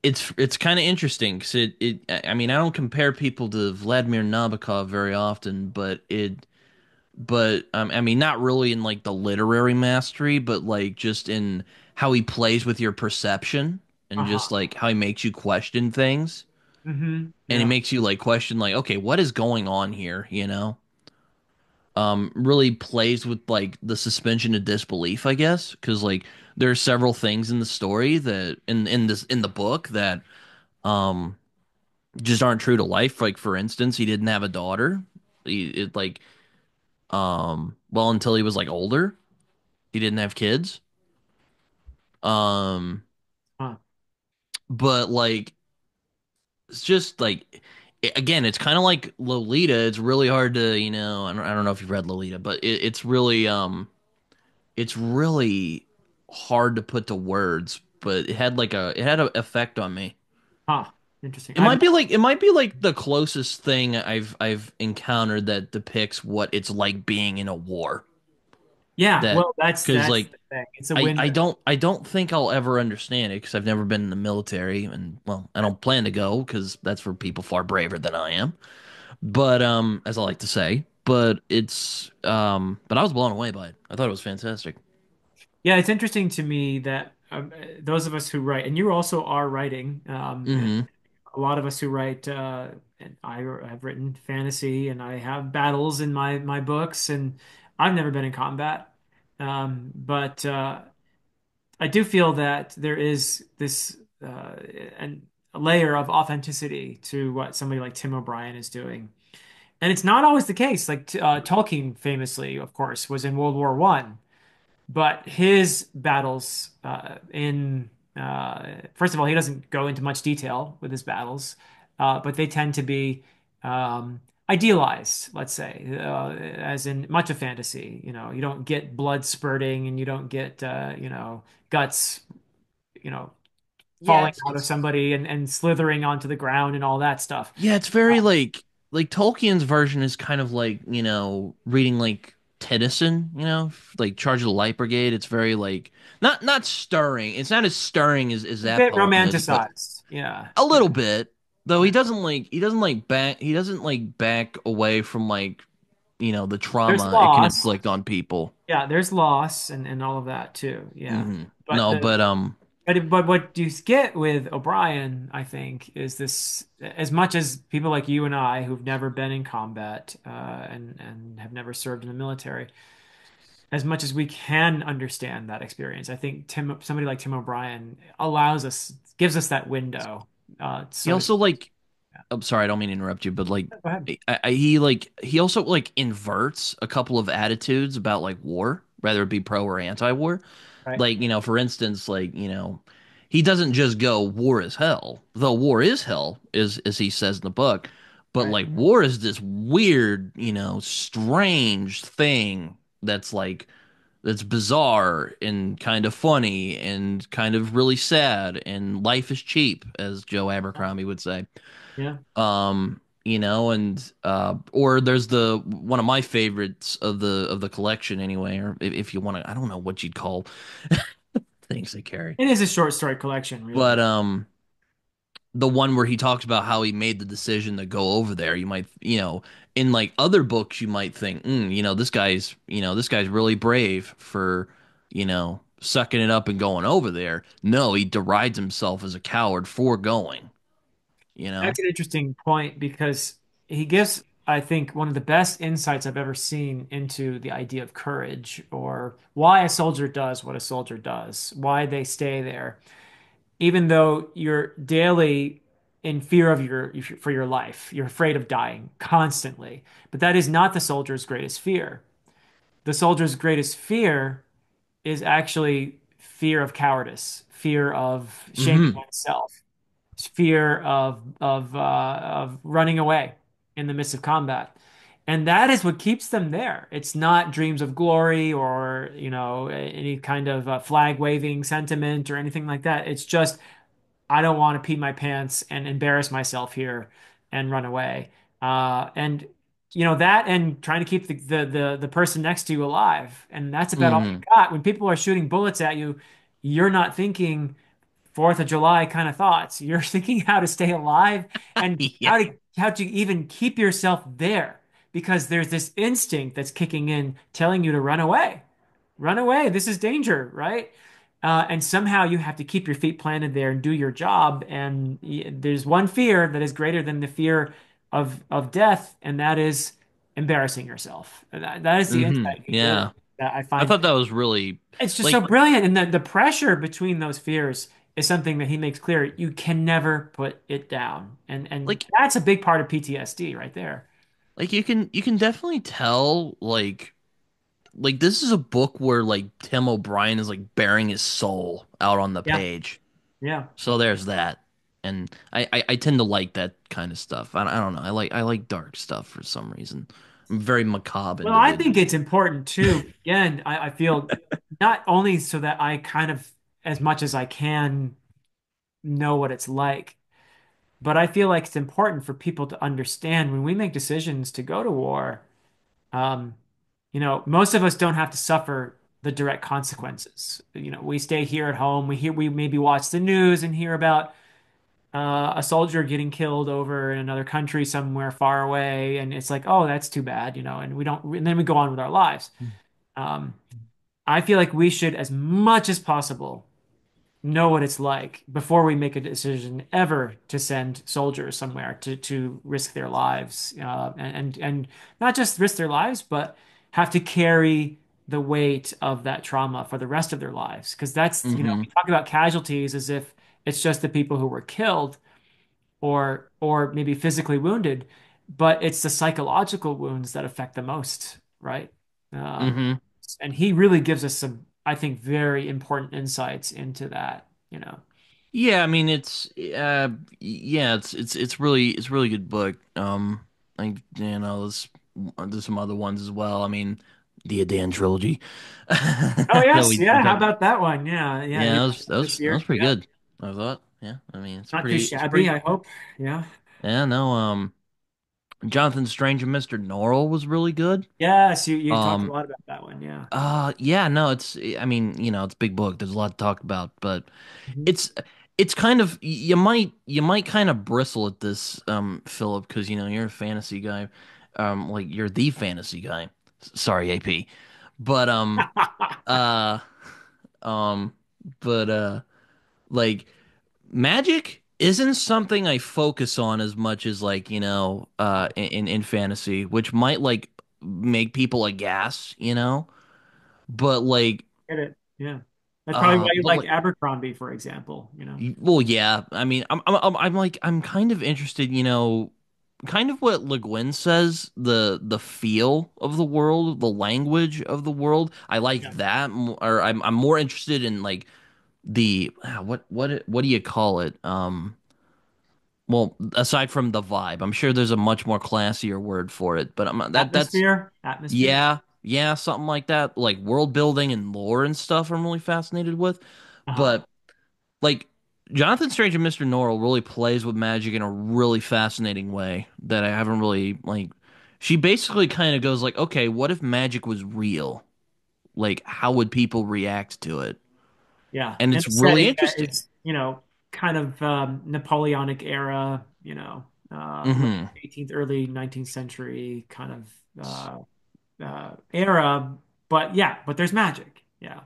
It's it's kind of interesting because it, it I mean I don't compare people to Vladimir Nabokov very often, but it but um, I mean, not really in like the literary mastery, but like just in how he plays with your perception and just Uh-huh. like how he makes you question things. hmm And he makes you like question, like, okay, what is going on here? You know, um, really plays with like the suspension of disbelief, I guess, because like there are several things in the story that in in this in the book that um just aren't true to life. Like for instance, he didn't have a daughter. He it like um well until he was like older. He didn't have kids. Um, Huh. but like it's just like again, it's kind of like Lolita. It's really hard to, you know, I don't, I don't know if you've read Lolita, but it, it's really um it's really hard to put to words, but it had like a it had an effect on me. Huh. Interesting. It I've might be like it might be like the closest thing I've I've encountered that depicts what it's like being in a war. Yeah, That well that's because like the thing. It's a I, I don't I don't think I'll ever understand it because I've never been in the military and well I don't plan to go because that's for people far braver than I am. But um as I like to say, but it's um but I was blown away by it. I thought it was fantastic. Yeah, it's interesting to me that um, those of us who write, and you also are writing, um, and hmm a lot of us who write, uh, and I have written fantasy, and I have battles in my my books, and I've never been in combat, um, but uh, I do feel that there is this uh, an, a layer of authenticity to what somebody like Tim O'Brien is doing, and it's not always the case. Like uh, Tolkien famously, of course, was in World War One but his battles uh, in uh, first of all, he doesn't go into much detail with his battles, uh, but they tend to be um, idealized, let's say, uh, as in much of fantasy. You know, you don't get blood spurting, and you don't get uh, you know guts, you know, Yeah, falling it's out of it's somebody and, and slithering onto the ground and all that stuff. yeah, it's very like like Tolkien's version is kind of like, you know, reading like Tennyson, you know, like Charge of the Light Brigade. It's very like not not stirring. It's not as stirring as, as A that bit poem is, but romanticized. Yeah. A Yeah. little bit, though he doesn't like he doesn't like back he doesn't like back away from like, you know, the trauma it can inflict on people. Yeah, there's loss and, and all of that too. Yeah. hmm But No, the but um but but what you get with O'Brien, I think, is this as much as people like you and I who've never been in combat uh, and and have never served in the military, as much as we can understand that experience, I think Tim somebody like Tim O'Brien allows us gives us that window, uh, he so also speak. like I'm sorry, I don't mean to interrupt you, but like I, I, he like he also like inverts a couple of attitudes about like war, whether it be pro or anti-war. Right. Like, you know, for instance, like, you know, he doesn't just go war is hell, though war is hell, is as he says in the book. But Right. like war is this weird, you know, strange thing that's like that's bizarre and kind of funny and kind of really sad and life is cheap, as Joe Abercrombie would say. Yeah. Um, you know, and uh, or there's the one of my favorites of the of the collection anyway, or if, if you want to, I don't know what you'd call things they carry, It is a short story collection, really. but um, the one where he talks about how he made the decision to go over there. You might, you know, in like other books, you might think, mm, you know, this guy's, you know, this guy's really brave for, you know, sucking it up and going over there. No, he derides himself as a coward for going, you know? That's an interesting point because he gives, I think, one of the best insights I've ever seen into the idea of courage or why a soldier does what a soldier does, why they stay there, even though you're daily in fear of your for your life. You're afraid of dying constantly. But that is not the soldier's greatest fear. The soldier's greatest fear is actually fear of cowardice, fear of shaming hmm oneself fear of of uh, of running away in the midst of combat. And that is what keeps them there. It's not dreams of glory or, you know, any kind of uh, flag waving sentiment or anything like that. It's just, I don't want to pee my pants and embarrass myself here and run away. Uh, and, you know, that and trying to keep the, the, the, the person next to you alive. And that's about all you got. When people are shooting bullets at you, you're not thinking, Fourth of July kind of thoughts. You're thinking how to stay alive and Yeah. how to how to even keep yourself there because there's this instinct that's kicking in telling you to run away. Run away. This is danger, right? Uh, and somehow you have to keep your feet planted there and do your job. And there's one fear that is greater than the fear of of death, and that is embarrassing yourself. That, that is the hmm insight Yeah. that I I thought that was really it's just so brilliant. And the, the pressure between those fears is something that he makes clear. You can never put it down. And and like that's a big part of PTSD right there. Like you can you can definitely tell like like this is a book where like Tim O'Brien is like bearing his soul out on the Yeah. page. Yeah. So there's that. And I, I, I tend to like that kind of stuff. I, I don't know. I like I like dark stuff for some reason. I'm very macabre Well, I think it's important too. Again, I, I feel not only so that I kind of, as much as I can, know what it's like, but I feel like it's important for people to understand when we make decisions to go to war. Um, you know, most of us don't have to suffer the direct consequences. You know, we stay here at home. We hear, we maybe watch the news and hear about uh, a soldier getting killed over in another country somewhere far away, and it's like, oh, that's too bad, you know, and we don't, and then we go on with our lives. Um, I feel like we should, as much as possible, know what it's like before we make a decision ever to send soldiers somewhere to to risk their lives uh, and, and and not just risk their lives but have to carry the weight of that trauma for the rest of their lives. Because that's you know hmm we talk about casualties as if it's just the people who were killed or or maybe physically wounded but it's the psychological wounds that affect the most right? Um, hmm and he really gives us some I think very important insights into that you know Yeah, I mean it's uh yeah, it's it's it's really it's a really good book. Um I you know, there's there's some other ones as well. I mean, the Adan trilogy Oh yes, we we yeah. How about that one? Yeah, yeah. Yeah, that was that was that was pretty Yeah, good. I thought. Yeah, I mean, it's not too pretty it's pretty shabby, I hope. Yeah. Yeah, no, um Jonathan Strange and Mr. Norrell was really good. Yes, you you talked a Um lot about that one. Yeah. uh yeah, no, it's I mean, you know, it's a big book. There's a lot to talk about, but Mhm. it's it's kind of you might you might kind of bristle at this um Philip because you know you're a fantasy guy um like you're the fantasy guy sorry AP but um uh um but uh like magic isn't something I focus on as much as like you know uh in in fantasy which might like make people aghast you know but like Get it? Yeah. That's probably why uh you like like Abercrombie, for example. You know. Well, yeah. I mean, I'm, I'm, I'm I'm like, I'm kind of interested. You know, kind of what Le Guin says, the the feel of the world, the language of the world. I like Yeah. that, or I'm, I'm more interested in like the ah, what, what, what do you call it? Um, well, aside from the vibe, I'm sure there's a much more classier word for it. But I'm that that's Atmosphere. Atmosphere. yeah, yeah, something like that. Like world building and lore and stuff. I'm really fascinated with, Uh-huh. but. like Jonathan Strange and Mr. Norrell really plays with magic in a really fascinating way that I haven't really like. She basically kind of goes like, okay, what if magic was real? Like, how would people react to it? Yeah. And it's really interesting. is, you know, kind of um, Napoleonic era, you know, uh, late hmm 18th, early 19th century kind of uh, uh, era. But yeah, but there's magic. Yeah.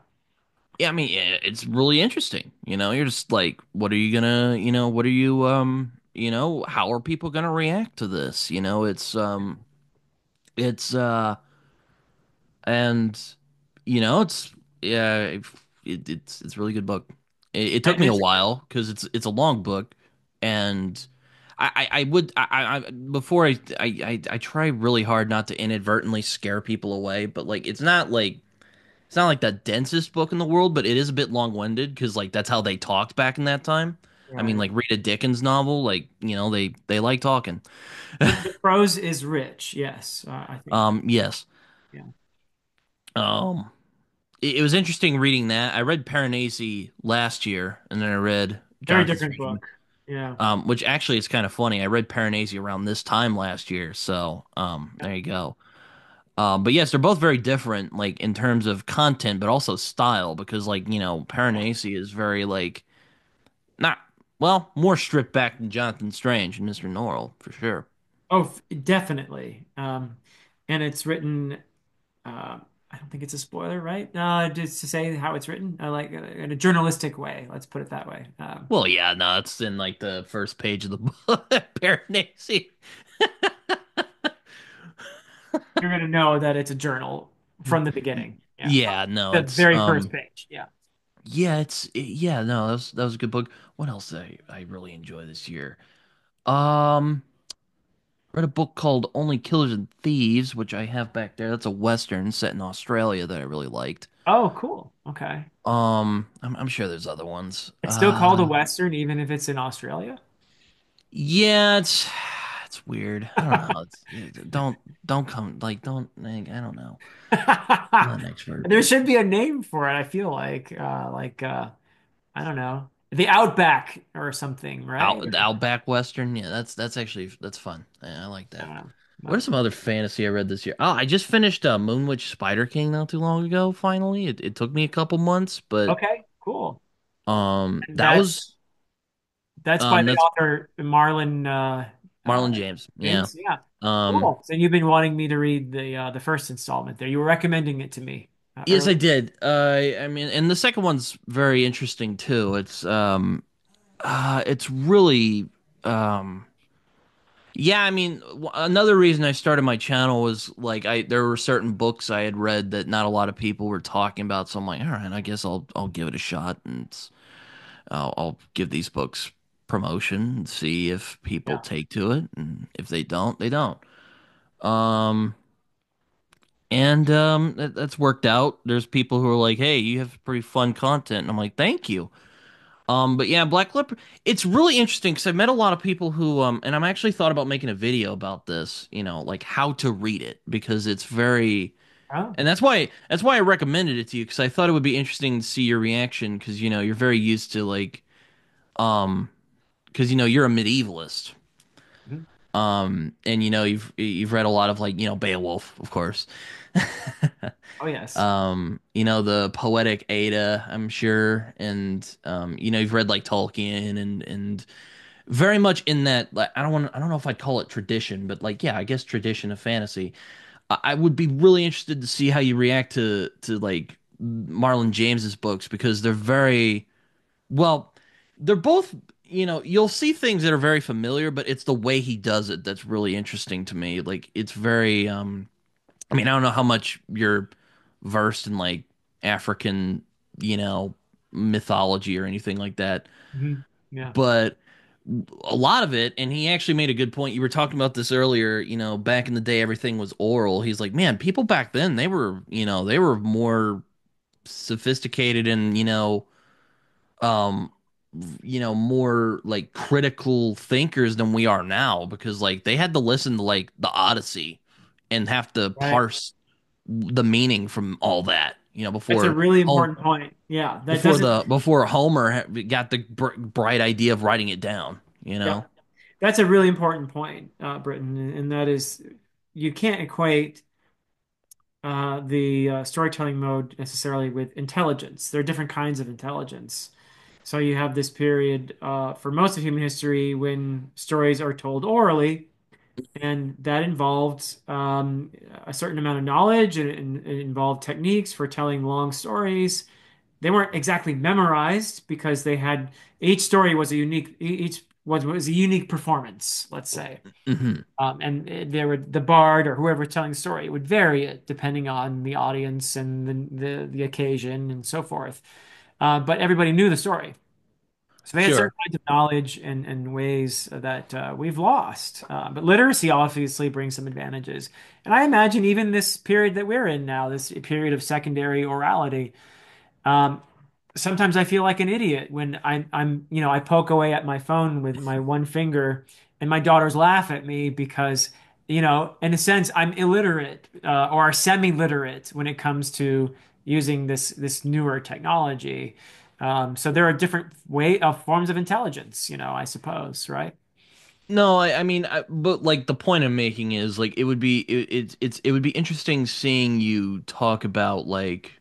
Yeah, I mean, it's really interesting. You know, you're just like, what are you gonna, you know, what are you, um, you know, how are people gonna react to this? You know, it's, um, it's, uh, and you know, it's, yeah, it, it's, it's a really good book. It, it took me a while because it's, it's a long book, and I, I, I would, I, I, before I, I, I, try really hard not to inadvertently scare people away, but like, it's not like. It's not like the densest book in the world, but it is a bit long-winded because like that's how they talked back in that time. I mean, like read a Dickens novel, like you know they they like talking. The, prose is rich. Yes, uh, I think. Um, yes. Yeah. Um, it, it was interesting reading that. I read Piranesi last year, and then I read Very different book. Yeah. Um, which actually is kind of funny. I read Piranesi around this time last year, so um, Yeah. there you go. Um, but yes, they're both very different, like in terms of content, but also style, because like you know, Piranesi is very like Not well, more stripped back than Jonathan Strange and Mr. Norrell for sure. Oh, definitely. Um, and it's written. Uh, I don't think it's a spoiler, right? Uh, just to say how it's written, uh, like uh, in a journalistic way. Let's put it that way. Um, Well, yeah, no, it's in like the first page of the book. Piranesi. you're gonna know that it's a journal from the beginning. Yeah, Yeah, no, the very first um, page. Yeah. yeah, it's yeah, no, that was that was a good book. What else I I really enjoy this year? Um, read a book called Only Killers and Thieves, which I have back there. That's a western set in Australia that I really liked. Oh, cool. Okay. Um, I'm I'm sure there's other ones. It's still called a Uh, Western, even if it's in Australia. Yeah, it's it's weird. I don't know. It's, don't don't come like don't like, I don't know. I'm not an expert. There should be a name for it, I feel like. Uh, like uh, I don't know. The Outback or something, right? Out the Outback Western. Yeah, that's that's actually that's fun. Yeah, I like that. don't. What are some other fantasy I read this year? Oh, I just finished uh, Moonwitch Spider King not too long ago. Finally, it it took me a couple months, but okay, cool. um, And that was that's that's by um, the author Marlon uh, uh, Marlon James. Yeah. James. Yeah, Um, cool. So you've been wanting me to read the uh, the first installment there. You were recommending it to me uh, yes. I did. Uh, I mean, and the second one's very interesting too. It's um, uh, it's really um. Yeah, I mean, w- another reason I started my channel was like I there were certain books I had read that not a lot of people were talking about, so I'm like, all right, I guess I'll I'll give it a shot and I'll, I'll give these books promotion and see if people Yeah. take to it, and if they don't, they don't. Um, and um, that, that's worked out. There's people who are like, hey, you have pretty fun content, and I'm like, thank you. Um, but yeah, Black Leopard, it's really interesting because I've met a lot of people who, um, and I'm actually thought about making a video about this, you know, like how to read it because it's very, Oh. and that's why, that's why I recommended it to you because I thought it would be interesting to see your reaction because, you know, you're very used to like, um, because, you know, you're a medievalist. Mhm. Um, and you know, you've, you've read a lot of like, you know, Beowulf, of course. Oh yes. Um, you know, the poetic Edda, I'm sure, and um, you know, you've read like Tolkien and and very much in that like I don't want I don't know if I'd call it tradition, but like yeah, I guess tradition of fantasy. I, I would be really interested to see how you react to to like Marlon James's books because they're very well, they're both you know, you'll see things that are very familiar, but it's the way he does it that's really interesting to me. Like it's very um I mean, I don't know how much you're versed in like African, you know, mythology or anything like that, Mhm. Yeah. but a lot of it, and he actually made a good point. You were talking about this earlier, you know, back in the day, everything was oral. He's like, man, people back then, they were, you know, they were more sophisticated and, you know, um, you know, more like critical thinkers than we are now because like they had to listen to like the Odyssey and have to Right. parse the meaning from all that, you know, before That's a really important point. Yeah, that before doesn't. the before Homer got the br bright idea of writing it down, you Yeah, know. that's a really important point, uh, Britton, and that is you can't equate uh, the uh, storytelling mode necessarily with intelligence. There are different kinds of intelligence. So you have this period uh, for most of human history when stories are told orally, and that involved um, a certain amount of knowledge and and it involved techniques for telling long stories. They weren't exactly memorized because they had each story was a unique each was was a unique performance, let's say. hmm Um, and there would the bard or whoever telling the story it would vary it depending on the audience and the the, the occasion and so forth. Uh, but everybody knew the story. So they had certain kinds of knowledge and, and ways that uh, we've lost. Uh, but literacy obviously brings some advantages. And I imagine even this period that we're in now, this period of secondary orality, um, sometimes I feel like an idiot when I'm, I'm, you know, I poke away at my phone with my one finger and my daughters laugh at me because, you know, in a sense, I'm illiterate uh, or semi-literate when it comes to using this this newer technology. Um, so there are different way of forms of intelligence, you know, I suppose, right? No, I, I mean, I, but like the point I'm making is like it would be it, it's it's it would be interesting seeing you talk about like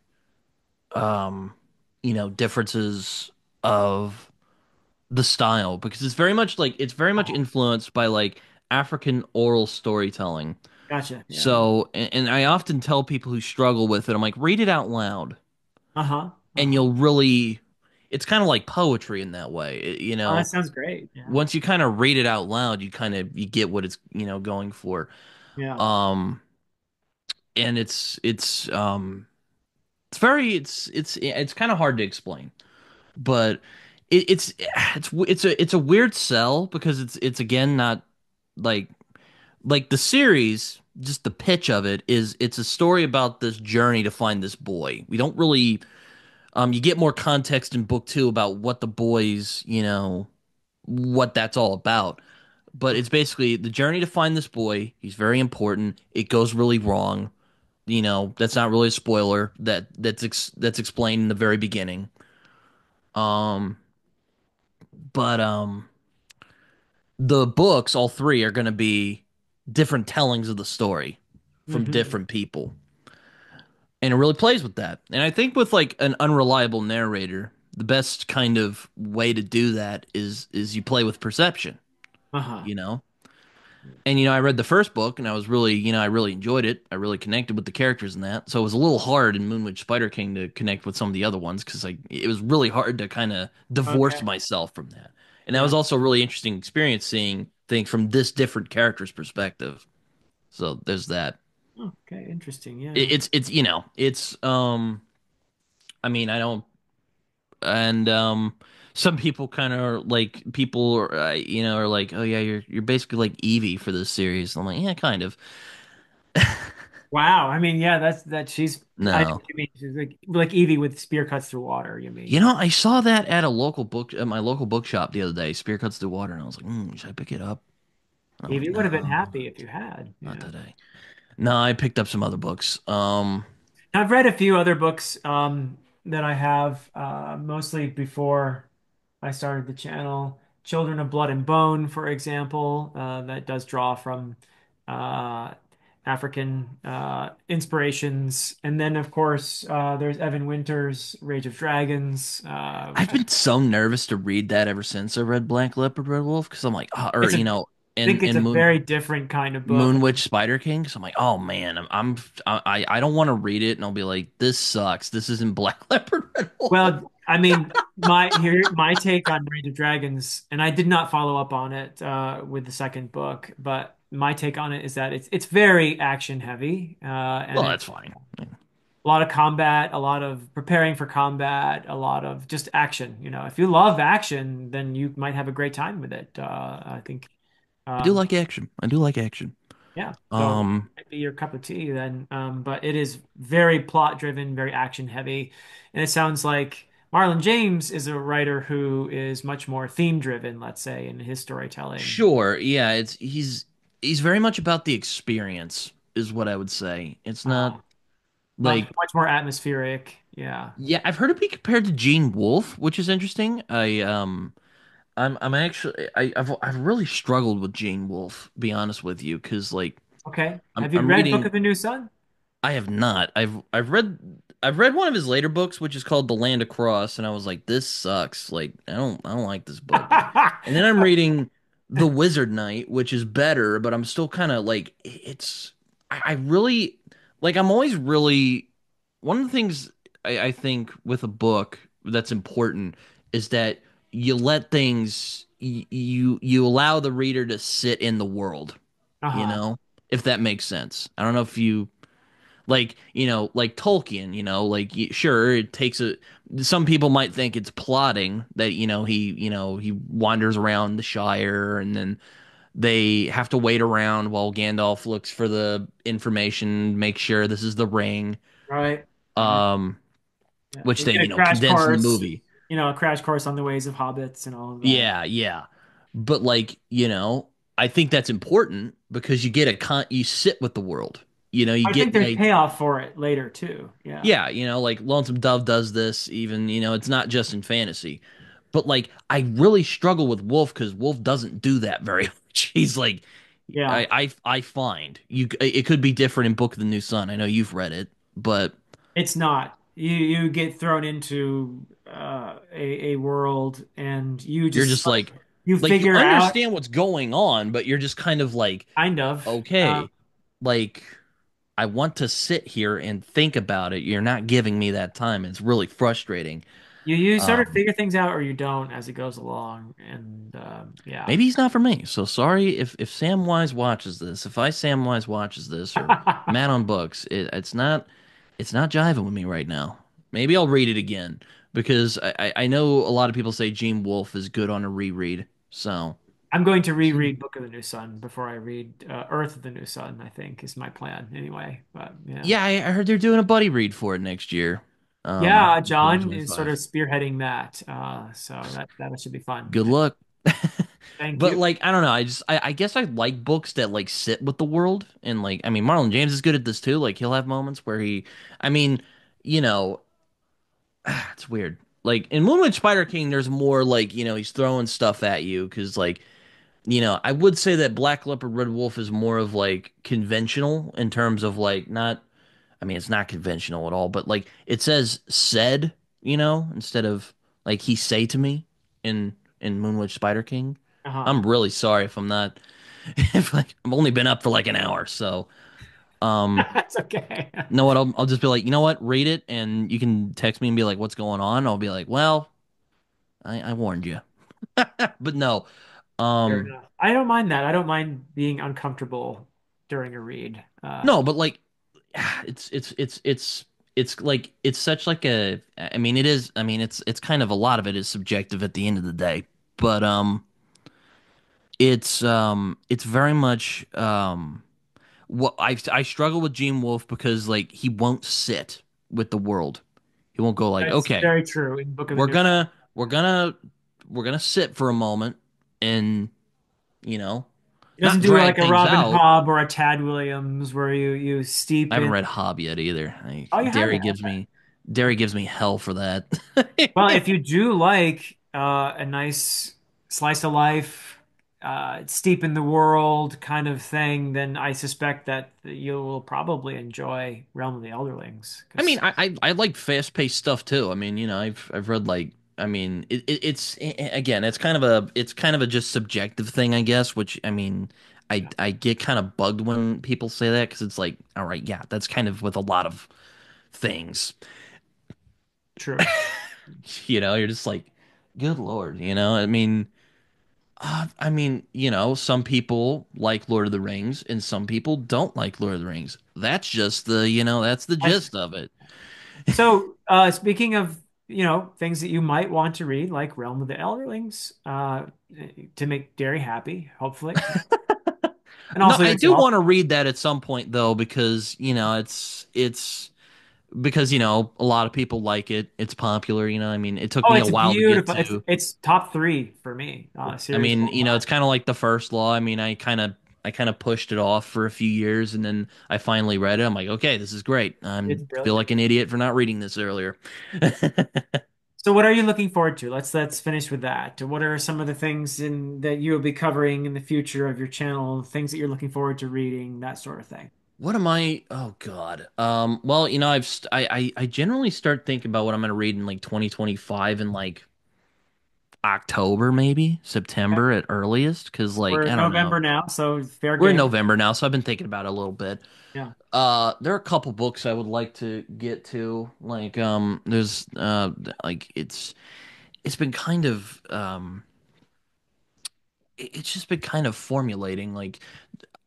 um you know differences of the style because it's very much like it's very much influenced by like African oral storytelling. Gotcha. Yeah. So, and, and I often tell people who struggle with it, I'm like, read it out loud, Uh-huh. and Uh-huh. you'll really. It's kind of like poetry in that way, It- you Oh, that know. sounds great. Yeah. Once you kind of read it out loud, you kind of you get what it's you know going for. Yeah. Um, and it's it's um it's very it's it's it's kind of hard to explain, but it, it's it's it's a it's a weird sell because it's it's again not like like the series just the pitch of it is it's a story about this journey to find this boy we don't really um you get more context in book two about what the boys you know what that's all about. But it's basically the journey to find this boy he's very important it goes really wrong. You know that's not really a spoiler that that's ex- that's explained in the very beginning. Um but um the books all three are going to be different tellings of the story from hmm different people and it really plays with that. And I think with like an unreliable narrator, the best kind of way to do that is is you play with perception, Uh-huh. you know. And you know, I read the first book and I was really, you know, I really enjoyed it. I really connected with the characters in that. So it was a little hard in Moonwitch Spider King to connect with some of the other ones because like it was really hard to kind of divorce Okay. myself from that. And that was also a really interesting experience seeing things from this different character's perspective. So there's that. Okay. Interesting. Yeah. It, it's it's you know, it's um I mean, I don't and um some people kind of like people are, uh, you know are like oh yeah you're you're basically like Evie for this series I'm like yeah kind of Wow. I mean, yeah, that's that she's no what you mean. She's like like Evie with spear cuts through water, you mean you know I saw that at a local book at my local bookshop the other day Spear Cuts through Water and I was like mm, should I pick it up and like Evie would have been happy if you had, not yeah. today no I picked up some other books um I've read a few other books um that I have uh mostly before I started the channel. Children of Blood and Bone, for example, uh, that does draw from uh, African uh, inspirations. And then, of course, uh, there's Evan Winter's Rage of Dragons, uh, I've been so nervous to read that ever since I read Black Leopard Red Wolf because I'm like oh, or a you know and think it's a Moon very different kind of book. Moon Witch Spider King. So I'm like, oh man, I'm, I'm I I don't want to read it, and I'll be like, this sucks. This isn't Black Leopard. Well, I mean, my here my take on Rage of Dragons, and I did not follow up on it uh, with the second book, but my take on it is that it's it's very action heavy, uh, and Well, that's fine. a lot of combat, a lot of preparing for combat, a lot of just action. You know, if you love action, then you might have a great time with it. Uh, I think, I do um, like action. I do like action. yeah. So Um, might be your cup of tea then. Um, but it is very plot driven, very action heavy, and it sounds like Marlon James is a writer who is much more theme driven, let's say, in his storytelling. sure, yeah. It's he's he's very much about the experience, is what I would say. It's not Uh, much like much more atmospheric. Yeah. yeah. I've heard it be compared to Gene Wolfe, which is interesting. I um. I'm I'm actually I, I've I've really struggled with Gene Wolfe, be honest with you, because like Okay. I'm Have you I'm read Book of the New Sun? I have not. I've I've read. I've read one of his later books, which is called The Land Across, and I was like, this sucks. Like, I don't I don't like this book. And then I'm reading The Wizard Knight, which is better, but I'm still kind of like it's I, I really like I'm always really one of the things I, I think with a book that's important is that you let things you you allow the reader to sit in the world, you Uh-huh. know, if that makes sense. I don't know if you like, you know, like Tolkien, you know, like sure, it takes a some people might think it's plotting that, you know, he, you know, he wanders around the Shire and then they have to wait around while Gandalf looks for the information, make sure this is the ring, Right. Um, Yeah. which they, you know, condense in the movie. You know, a crash course on the ways of hobbits and all of that. Yeah, yeah. But like, you know, I think that's important because you get a con you sit with the world. You know, you I get the there's idea payoff for it later too. Yeah. Yeah, you know, like Lonesome Dove does this even, you know, it's not just in fantasy. But like I really struggle with Wolfe because Wolfe doesn't do that very much. He's like Yeah. I I I find you it could be different in Book of the New Sun. I know you've read it, but It's not. You you get thrown into uh, a a world and you just you're just like you like you figure out understand what's going on, but you're just kind of like, kind of. Okay, like I want to sit here and think about it. You're not giving me that time. It's really frustrating. you you sort of Um figure things out or you don't as it goes along. And um, yeah. Maybe he's not for me. So sorry if if Sam Wise watches this. If I Sam Wise watches this or Matt on Books, it, it's not it's not jiving with me right now. Maybe I'll read it again because I, I know a lot of people say Gene Wolfe is good on a reread. So I'm going to reread Book of the New Sun before I read uh, Urth of the New Sun, I think is my plan anyway. But yeah. yeah, I, I heard they're doing a buddy read for it next year. Um, Yeah, John is sort of spearheading that. Uh, so that that should be fun. Good luck. Thank But you. like, I don't know. I just, I, I guess I like books that like sit with the world, and like, I mean, Marlon James is good at this too. Like, he'll have moments where he, I mean, you know, it's weird. Like in Moon Witch Spider King, there's more like, you know, he's throwing stuff at you because like, you know, I would say that Black Leopard Red Wolf is more of like conventional in terms of like not, I mean, it's not conventional at all, but like it says said, you know, instead of like he say to me in in Moon Witch Spider King. Uh-huh. I'm really sorry if I'm not if like I've only been up for like an hour, so um That's okay. no, what I'll I'll just be like, you know what, read it and you can text me and be like, what's going on? I'll be like, well, I, I warned you. But no. Um. I don't mind that. I don't mind being uncomfortable during a read. Uh, no, but like it's it's it's it's it's like it's such like a I mean it is I mean it's it's kind of a lot of it is subjective at the end of the day. But um it's um it's very much um what I I struggle with Gene Wolfe because like he won't sit with the world. He won't go like, that's okay, very true in Book of we're gonna we're gonna we're gonna sit for a moment and you know It doesn't do like a Robin out. Hobb or a Tad Williams where you you steep. I haven't in. read Hobb yet either. I, Oh, Derry gives me Derry gives me hell for that. Well, if you do like uh, a nice slice of life, uh, steep in the world kind of thing, then I suspect that you will probably enjoy Realm of the Elderlings. I mean, I I, I like fast paced stuff too. I mean, you know, I've I've read like I mean, it, it, it's again, it's kind of a it's kind of a just subjective thing, I guess. Which I mean, I I get kind of bugged when people say that because it's like, all right, yeah, that's kind of with a lot of things. true. You know, you're just like, good Lord, you know. I mean, uh, I mean, you know, some people like Lord of the Rings and some people don't like Lord of the Rings. That's just the, you know, that's the I, gist of it. so, uh, speaking of, you know, things that you might want to read, like Realm of the Elderlings, uh, to make Derry happy, hopefully, and No, I do yourself. want to read that at some point though, because you know it's it's because you know a lot of people like it. It's popular. You know, I mean, it took Oh, me a while to get beautiful. It's to. it's top three for me. Uh, I mean, you know, it's kind of like the first law. I mean, I kind of I kind of pushed it off for a few years, and then I finally read it. I'm like, okay, this is great. I feel like an idiot for not reading this earlier. So what are you looking forward to? Let's let's finish with that. What are some of the things in that you will be covering in the future of your channel, things that you're looking forward to reading, that sort of thing. What am I? Oh God. Um. Well, you know, I've st I, I I generally start thinking about what I'm gonna read in like 2025 in like October, maybe Okay. September at earliest. Because like We're I don't know. November now, so fair We're in. November now, so I've been thinking about it a little bit. Yeah. Uh, there are a couple books I would like to get to. Like um, there's uh, like it's it's been kind of um, it's just been kind of formulating like.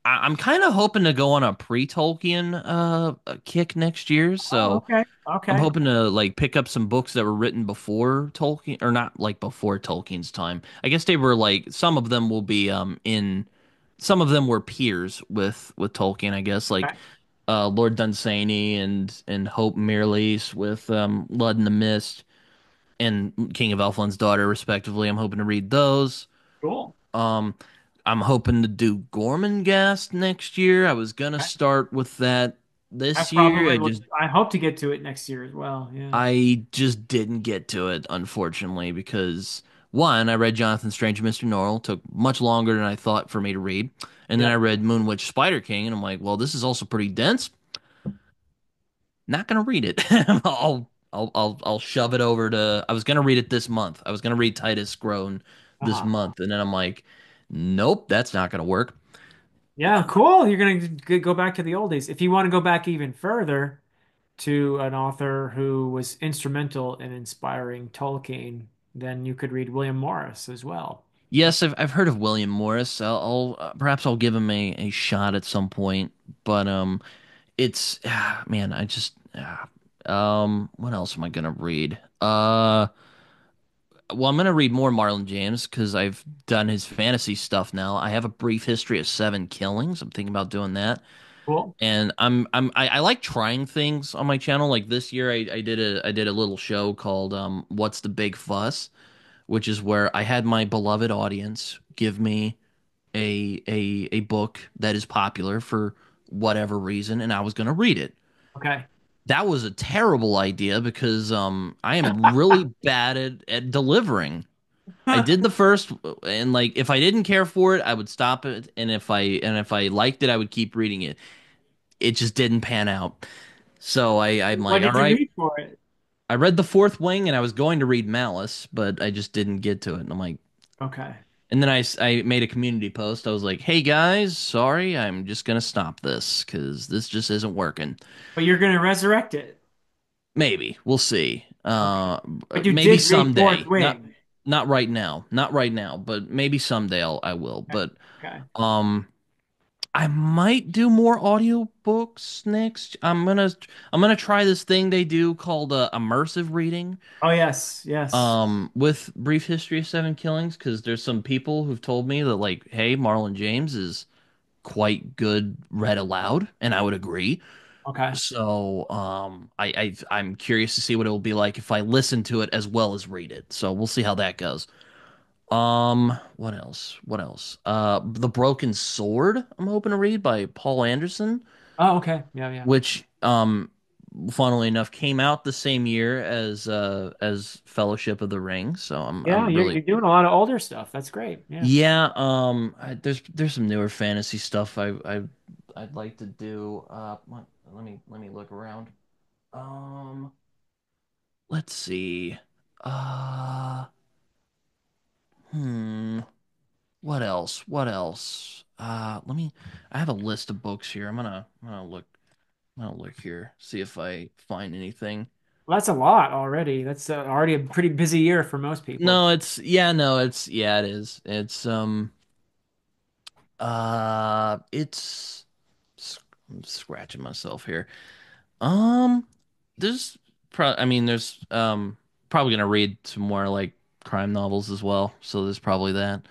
I- I'm kind of hoping to go on a pre-Tolkien uh kick next year, Oh, so okay. I'm hoping to like pick up some books that were written before Tolkien or not like before Tolkien's time. I guess they were like some of them will be um in some of them were peers with with Tolkien, I guess, like Okay. uh Lord Dunsany and and Hope Mirrlees with um Lud in the Mist and King of Elfland's Daughter respectively. I'm hoping to read those. Cool. Um I'm hoping to do Gormenghast next year. I was gonna start with that I this year. I just I hope to get to it next year as well. Yeah. I just didn't get to it, unfortunately, because one, I read Jonathan Strange and Mr. Norrell, took much longer than I thought for me to read. And then I read Moon Witch Spider King, and I'm like, well, this is also pretty dense. Not gonna read it. I'll I'll I'll I'll shove it over to I was gonna read it this month. I was gonna read Titus Groan this Uh-huh. month, and then I'm like, nope, that's not gonna work. Yeah, cool. You're gonna go back to the old days. If you want to go back even further to an author who was instrumental in inspiring Tolkien, then you could read William Morris as well. Yes, I've I've heard of William Morris. I'll, I'll uh, perhaps I'll give him a, a shot at some point, but um it's ah, man, I just ah, um what else am I gonna read? Uh well, I'm gonna read more Marlon James because I've done his fantasy stuff now. I have a brief history of seven killings. I'm thinking about doing that. Cool. And I'm I'm I, I like trying things on my channel. Like this year I, I did a I did a little show called um What's the Big Fuss, which is where I had my beloved audience give me a a a book that is popular for whatever reason, and I was gonna read it. Okay. That was a terrible idea because um I am really bad at, at delivering. I did the first and like if I didn't care for it, I would stop it and if I and if I liked it, I would keep reading it. It just didn't pan out. So I I'm like, all did you read for it? I read The Fourth Wing and I was going to read Malice, but I just didn't get to it. And I'm like Okay. And then I I made a community post. I was like, "Hey guys, sorry, I'm just gonna stop this because this just isn't working." But you're gonna resurrect it. Maybe we'll see. Uh, But you maybe did read Fourth someday. Not not right now. Not right now. But maybe someday I'll, I will. Okay. But Okay. um, I might do more audiobooks next. I'm gonna I'm gonna try this thing they do called uh, immersive reading. Oh yes, yes. Um, with Brief History of Seven Killings, because there's some people who've told me that like, hey, Marlon James is quite good read aloud, and I would agree. Okay. So, um, I, I I'm curious to see what it will be like if I listen to it as well as read it. So we'll see how that goes. Um, what else? What else? Uh, The Broken Sword. I'm hoping to read by Poul Anderson, Oh, okay. Yeah, yeah. which, um, funnily enough, came out the same year as uh as Fellowship of the Ring. So I'm Yeah, I'm you're really you're doing a lot of older stuff. That's great. Yeah. yeah. Um, I, there's there's some newer fantasy stuff I I I'd like to do. Uh, let me let me look around. Um. Let's see. Uh, hmm. What else? What else? Uh, let me. I have a list of books here. I'm gonna. I'm gonna look. I'm gonna look here. See if I find anything. Well, that's a lot already. That's uh, already a pretty busy year for most people. No, it's yeah. No, it's yeah. It is. It's um. Uh, it's. I'm scratching myself here. Um, there's. Pro. I mean, there's um. Probably gonna read some more like crime novels as well. So there's probably that.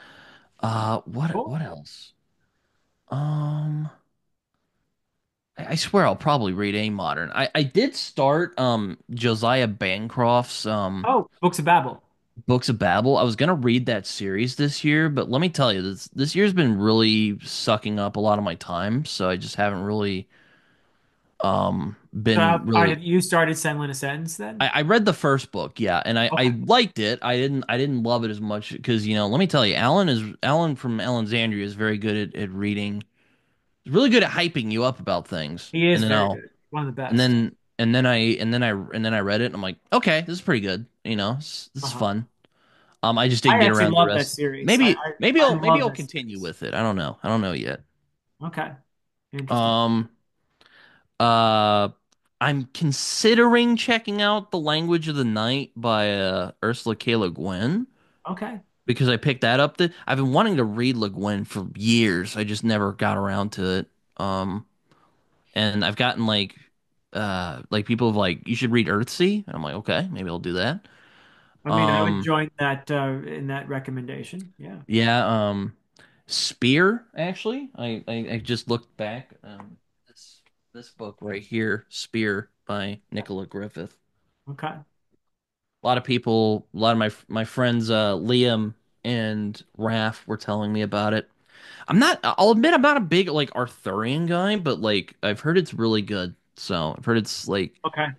Uh, what Cool. what else? Um, I, I swear I'll probably read a modern. I I did start um Josiah Bancroft's um Oh, Books of Babel. Books of Babel. I was gonna read that series this year, but let me tell you, this this year's been really sucking up a lot of my time, so I just haven't really um been are really. you started Senlin Ascendants then? I, I read the first book, yeah, and I, Okay. I liked it. I didn't I didn't love it as much because you know, let me tell you, Alan is Alan from Alexandria is very good at, at reading really good at hyping you up about things, He and is then very I'll good. One of the best. and then and then I and then I and then I read it and I'm like, okay, this is pretty good. You know, this, this is Uh-huh. fun. Um, I just didn't I get around to the rest. series. Maybe maybe I'll maybe I'll continue series. with it. I don't know. I don't know yet. Okay. Um, uh, I'm considering checking out The Language of the Night by uh, Ursula K. Le Guin Okay. because I picked that up. The, I've been wanting to read Le Guin for years. I just never got around to it. Um, and I've gotten like uh like people have like you should read Earthsea, and I'm like, okay, maybe I'll do that. I mean, I would Um, join that uh, in that recommendation. Yeah. yeah, um, Spear actually. I I, I just looked back. Um, this book right here, Spear by Nicola Griffith. Okay. A lot of people, a lot of my my friends, uh, Liam and Raph were telling me about it. I'm not, I'll admit, I'm not a big like Arthurian guy, but like I've heard it's really good. So I've heard it's like Okay.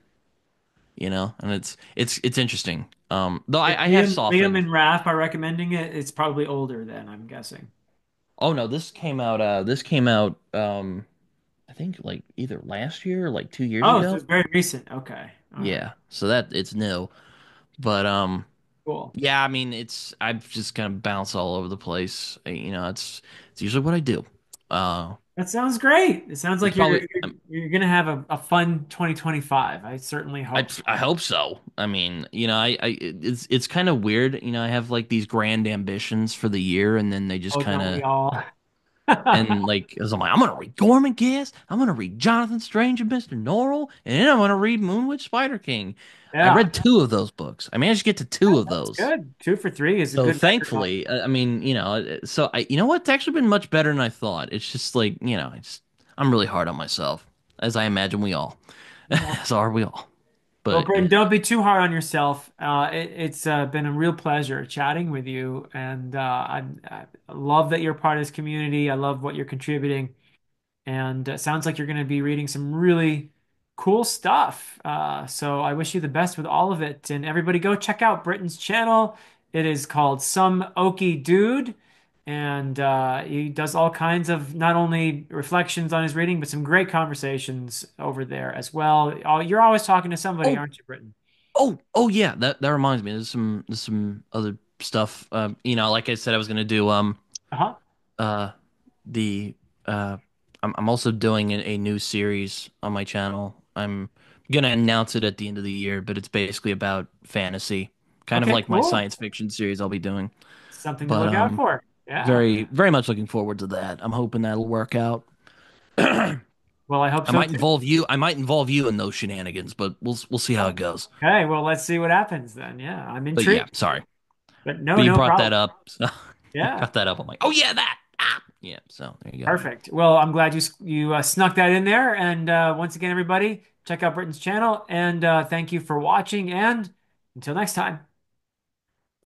you know, and it's it's it's interesting. Um, though If I, I have Liam, Liam softened. and Raph are recommending it, it's probably older than I'm guessing. Oh no, this came out. Uh, this came out. Um, think like either last year or like two years ago. Oh, so ago. it's very recent. Okay. All right. Yeah, so that it's new. But um, Cool. yeah, I mean, it's I've just kind of bounced all over the place. You know, it's it's usually what I do. Uh, That sounds great. It sounds like you're probably you're, you're gonna have a, a fun 2025. I certainly I hope so. I hope so. I mean, you know, I I it's it's kind of weird. You know, I have like these grand ambitions for the year, and then they just Oh, kind of? And like, as I'm like, I'm gonna read Gormenghast, I'm gonna read Jonathan Strange and Mr. Norrell, and then I'm gonna read Moonwitch Spider King. I read two of those books. I managed to get to two of those. good. Two for three is a So good thankfully, uh, I mean, you know, uh, so I, you know what? It's actually been much better than I thought. It's just like, you know, it's I'm really hard on myself, as I imagine we all. Yeah. So are we all. Well, But Britton, don't be too hard on yourself. Uh, it, it's uh, been a real pleasure chatting with you, and uh, I, I love that you're part of this community. I love what you're contributing. and it sounds like you're going to be reading some really cool stuff. Uh, so I wish you the best with all of it. And everybody go check out Britton's channel. It is called Some Okie Dude. And uh, he does all kinds of not only reflections on his reading, but some great conversations over there as well. Oh, You're always talking to somebody, oh, aren't you, Britton? oh, oh yeah, that that reminds me. There's some there's some other stuff. Um, you know, like I said, I was gonna do um Uh-huh. uh the uh I'm I'm also doing a, a new series on my channel. I'm gonna announce it at the end of the year, but it's basically about fantasy, kind of Okay, like my science fiction series I'll be doing. Something to But look out um for. Yeah. very very much looking forward to that. I'm hoping that'll work out. Well, I hope so might too. involve you. I might involve you in those shenanigans, but we'll we'll see how it goes. Okay, well, let's see what happens then. Yeah, I'm But yeah, intrigued. sorry. But no, But you no brought that up. So Yeah. brought that up. I'm like, oh yeah, that. Ah. Yeah. So there you go. Perfect. Well, I'm glad you you uh, snuck that in there. And uh, once again, everybody, check out Britton's channel. And uh, thank you for watching. And until next time.